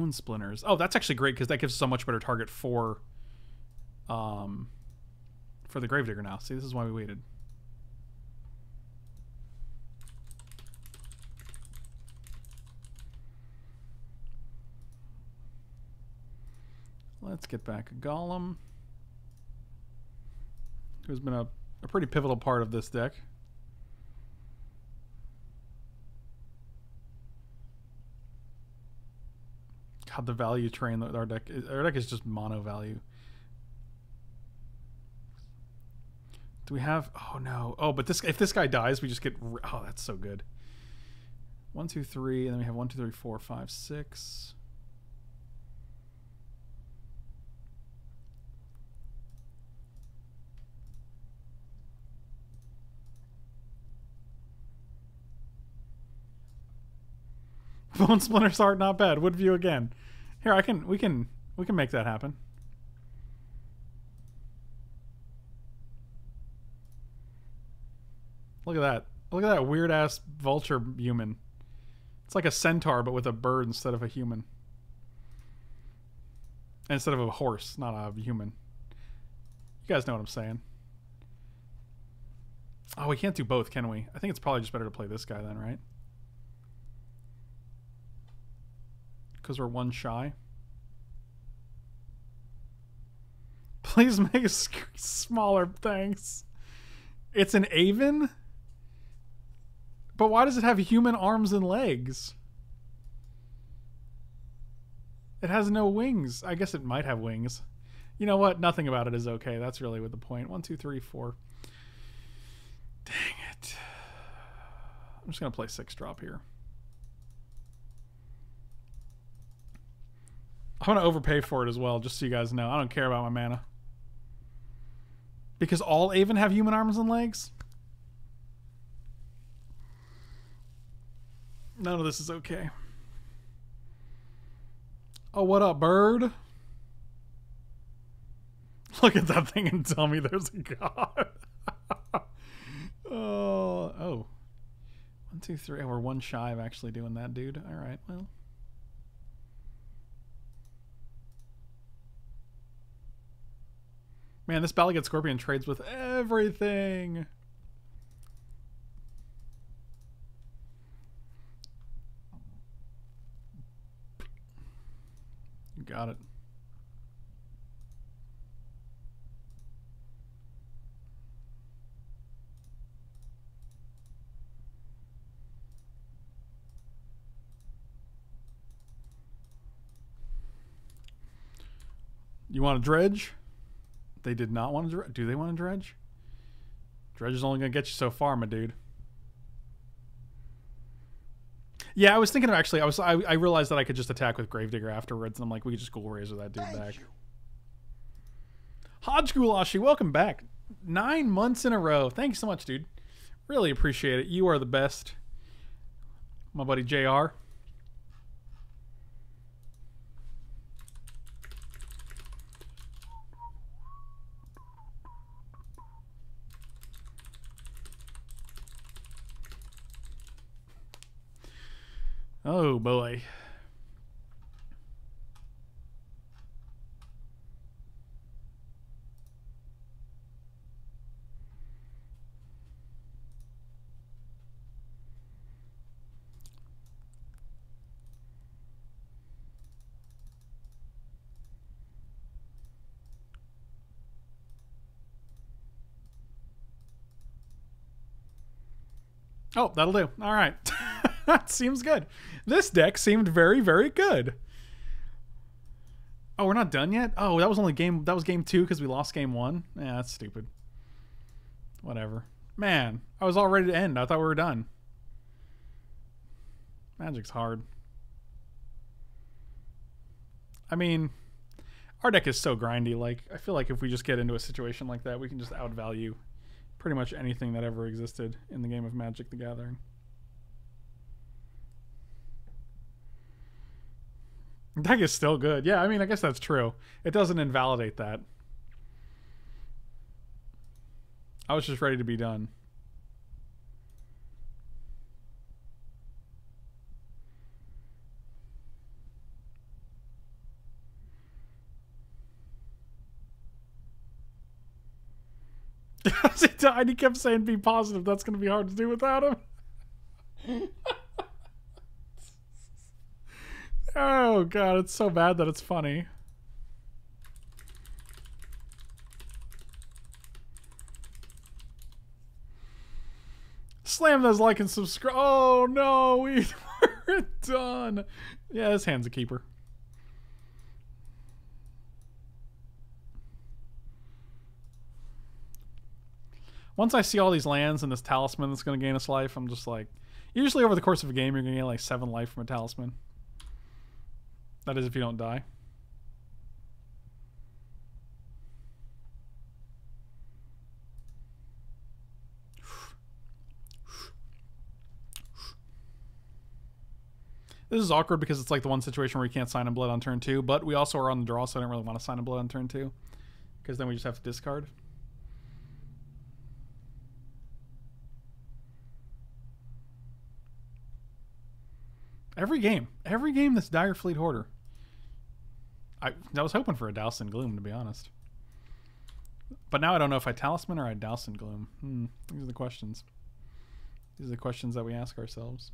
Bone Splinters. Oh, that's actually great because that gives us a much better target for um for the Gravedigger now. See, this is why we waited. Let's get back a Golem, who's been a, a pretty pivotal part of this deck. God, the value train that our deck our deck is just mono value. Do we have? Oh no! Oh, but this if this guy dies, we just get. Oh, that's so good. One, two, three, and then we have one, two, three, four, five, six. Bone Splinter's art not bad. Wood view again. Here, I can we can we can make that happen. Look at that. Look at that weird ass vulture human. It's like a centaur but with a bird instead of a human. Instead of a horse, not a human. You guys know what I'm saying. Oh, we can't do both, can we? I think it's probably just better to play this guy then, right? Because we're one shy. Please make smaller. Thanks. It's an Aven? But why does it have human arms and legs? It has no wings. I guess it might have wings. You know what? Nothing about it is okay. That's really what the point. One, two, three, four. Dang it. I'm just going to play six drop here. I'm to overpay for it as well, just so you guys know. I don't care about my mana. Because all Aven have human arms and legs? None of this is okay. Oh, what up, bird? Look at that thing and tell me there's a god. oh, oh. One, two, three. Oh, we're one shy of actually doing that, dude. All right, well. Man, this Bala Ged Scorpion trades with everything. You got it. You want a dredge? They did not want to dredge. Do they want to dredge? Dredge is only going to get you so far, my dude. Yeah, I was thinking of actually. I was. I, I realized that I could just attack with Gravedigger afterwards, and I'm like, we could just Ghoulraiser that dude Thank back. Hodge Goulashi, welcome back. Nine months in a row. Thanks so much, dude. Really appreciate it. You are the best. My buddy JR. Oh boy. Oh, that'll do. All right. that seems good. This deck seemed very, very good. Oh, we're not done yet? Oh, that was only game that was game 2 cuz we lost game 1. Yeah, that's stupid. Whatever. Man, I was all ready to end. I thought we were done. Magic's hard. I mean, our deck is so grindy. Like, I feel like if we just get into a situation like that, we can just outvalue pretty much anything that ever existed in the game of Magic the Gathering. Deck is still good. Yeah, I mean, I guess that's true. It doesn't invalidate that. I was just ready to be done. Died, he kept saying be positive. That's going to be hard to do without him. oh, God. It's so bad that it's funny. Slam those like and subscribe. Oh, no. We were done. Yeah, this hand's a keeper. once I see all these lands and this talisman that's going to gain us life, I'm just like, usually over the course of a game, you're going to get like seven life from a talisman. That is if you don't die. This is awkward because it's like the one situation where you can't sign in blood on turn two, but we also are on the draw, so I don't really want to sign in blood on turn two. Because then we just have to discard. Every game, every game that's Dire Fleet Hoarder. I I was hoping for a Douse in Gloom to be honest, but now I don't know if I Talisman or I Douse in Gloom. Hmm, these are the questions. These are the questions that we ask ourselves.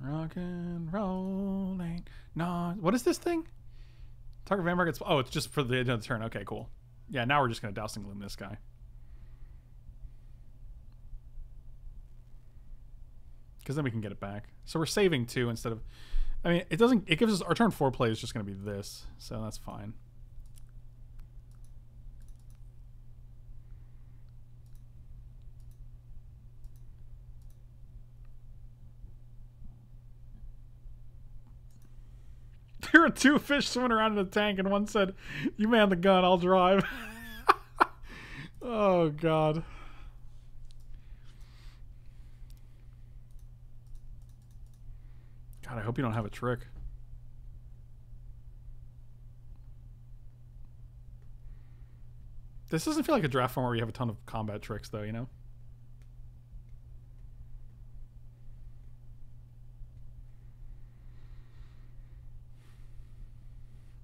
Rock and roll ain't not. What is this thing? Target vampire gets. Oh, it's just for the end of the turn. Okay, cool. Yeah, now we're just gonna Douse in Gloom this guy. Because then we can get it back. So we're saving two instead of. I mean, it doesn't. It gives us our turn four play is just gonna be this, so that's fine. There were two fish swimming around in the tank, and one said, "You man the gun, I'll drive." oh God. God, I hope you don't have a trick. This doesn't feel like a draft form where you have a ton of combat tricks, though. You know.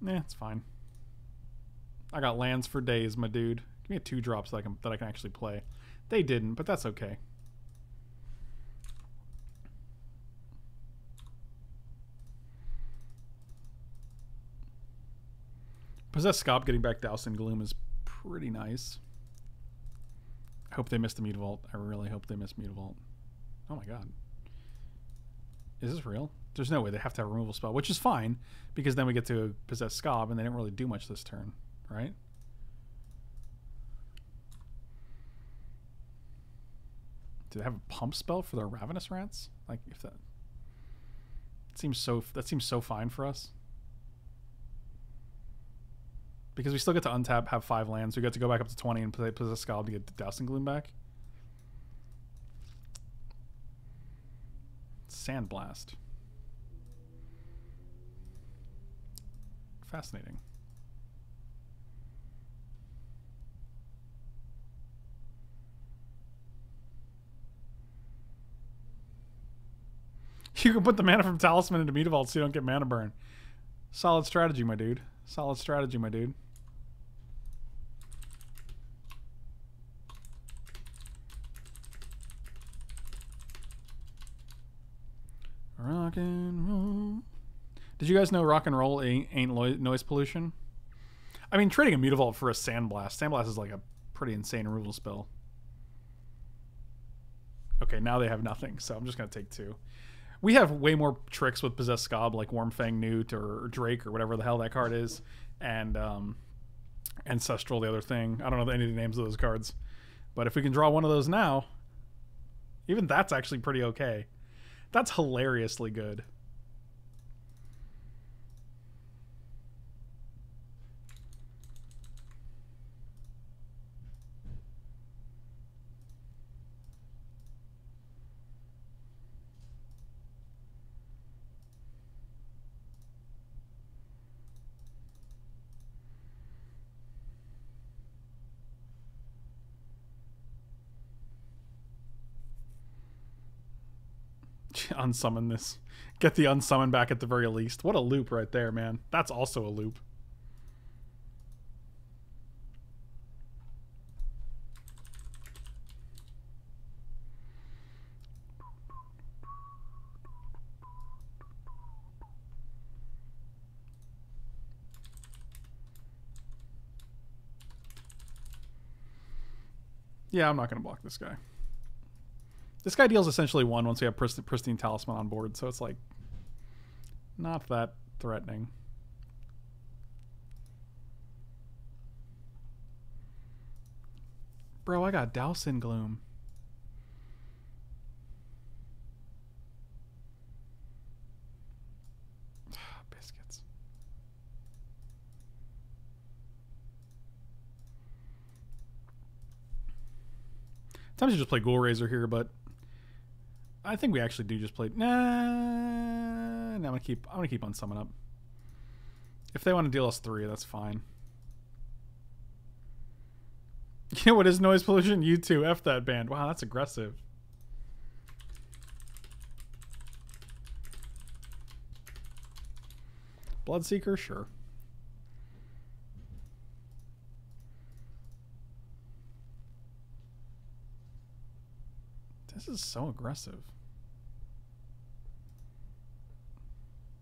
Yeah, it's fine. I got lands for days, my dude. Give me a two drop so I can that I can actually play. They didn't, but that's okay. Possessed Skaab getting back Douse in Gloom is pretty nice. I hope they missed the Mutavault. I really hope they missed Mutavault. Oh my god. Is this real? There's no way they have to have a removal spell, which is fine because then we get to possess Skaab, and they didn't really do much this turn, right? Do they have a pump spell for their ravenous rats? Like if that seems so that seems so fine for us. Because we still get to untap, have five lands. We get to go back up to 20 and play possess Skaab to get the Douse in Gloom back. Sandblast. Fascinating. You can put the mana from Talisman into Mutavault so you don't get mana burn. Solid strategy, my dude. Solid strategy, my dude. Rock and roll. Did you guys know rock and roll ain't, ain't noise pollution? I mean, trading a Mutavault for a Sandblast. Sandblast is like a pretty insane removal spell. Okay, now they have nothing, so I'm just to take two. We have way more tricks with possessed Skaab, like Wormfang Newt or Drake or whatever the hell that card is, and um, Ancestral, the other thing. I don't know any of the names of those cards. But if we can draw one of those now, even that's actually pretty okay. That's hilariously good. unsummon this. Get the unsummon back at the very least. What a loop right there, man. That's also a loop. Yeah, I'm not going to block this guy. This guy deals essentially one once we have pristine, pristine talisman on board, so it's like not that threatening. Bro, I got Douse Gloom. Biscuits. Sometimes you just play Ghoulraiser here, but I think we actually do just play. Nah, nah I'm gonna keep. I'm gonna keep Unsummon up. If they want to deal us three, that's fine. You know what is noise pollution? You too. F that band. Wow, that's aggressive. Bloodseeker, sure. This is so aggressive.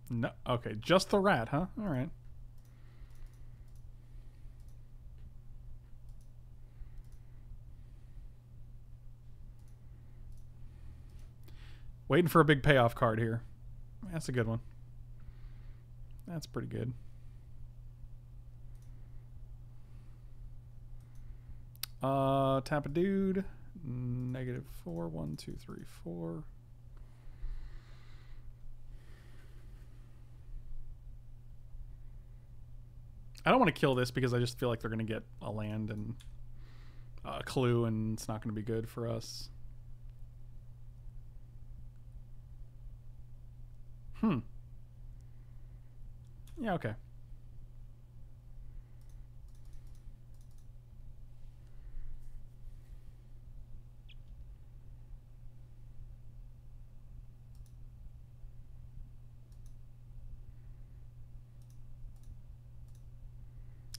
No. Okay, just the rat, huh? All right. Waiting for a big payoff card here. That's a good one. That's pretty good. Uh, tap a dude. Negative four. One, two, three, four. I don't want to kill this because I just feel like they're going to get a land and a clue, and it's not going to be good for us. Hmm. Yeah, okay.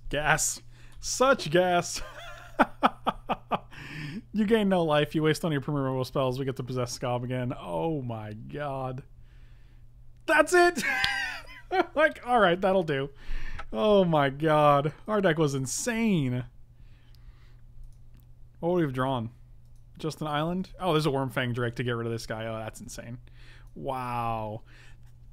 Gas. Such gas. you gain no life. You waste on your removal spells. We get to possess Skaab again. Oh my god. That's it. like, all right, that'll do. Oh my god, our deck was insane. What would we have drawn? Just an island? Oh, there's a Wormfang Drake to get rid of this guy. Oh, that's insane. Wow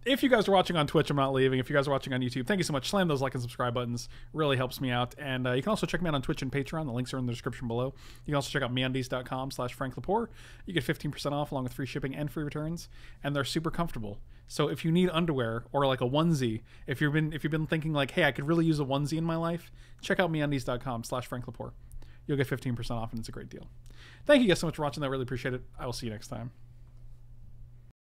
if you guys are watching on Twitch, I'm not leaving. If you guys are watching on YouTube, thank you so much. Slam those like and subscribe buttons. Really helps me out. And uh, you can also check me out on Twitch and Patreon. The links are in the description below. You can also check out meundies.com slash Frank Lepore. You get 15% off along with free shipping and free returns. And they're super comfortable. So if you need underwear or like a onesie, if you've been if you've been thinking like, hey, I could really use a onesie in my life, check out meundies.com slash Frank Lepore. You'll get 15% off and it's a great deal. Thank you guys so much for watching. I really appreciate it. I will see you next time.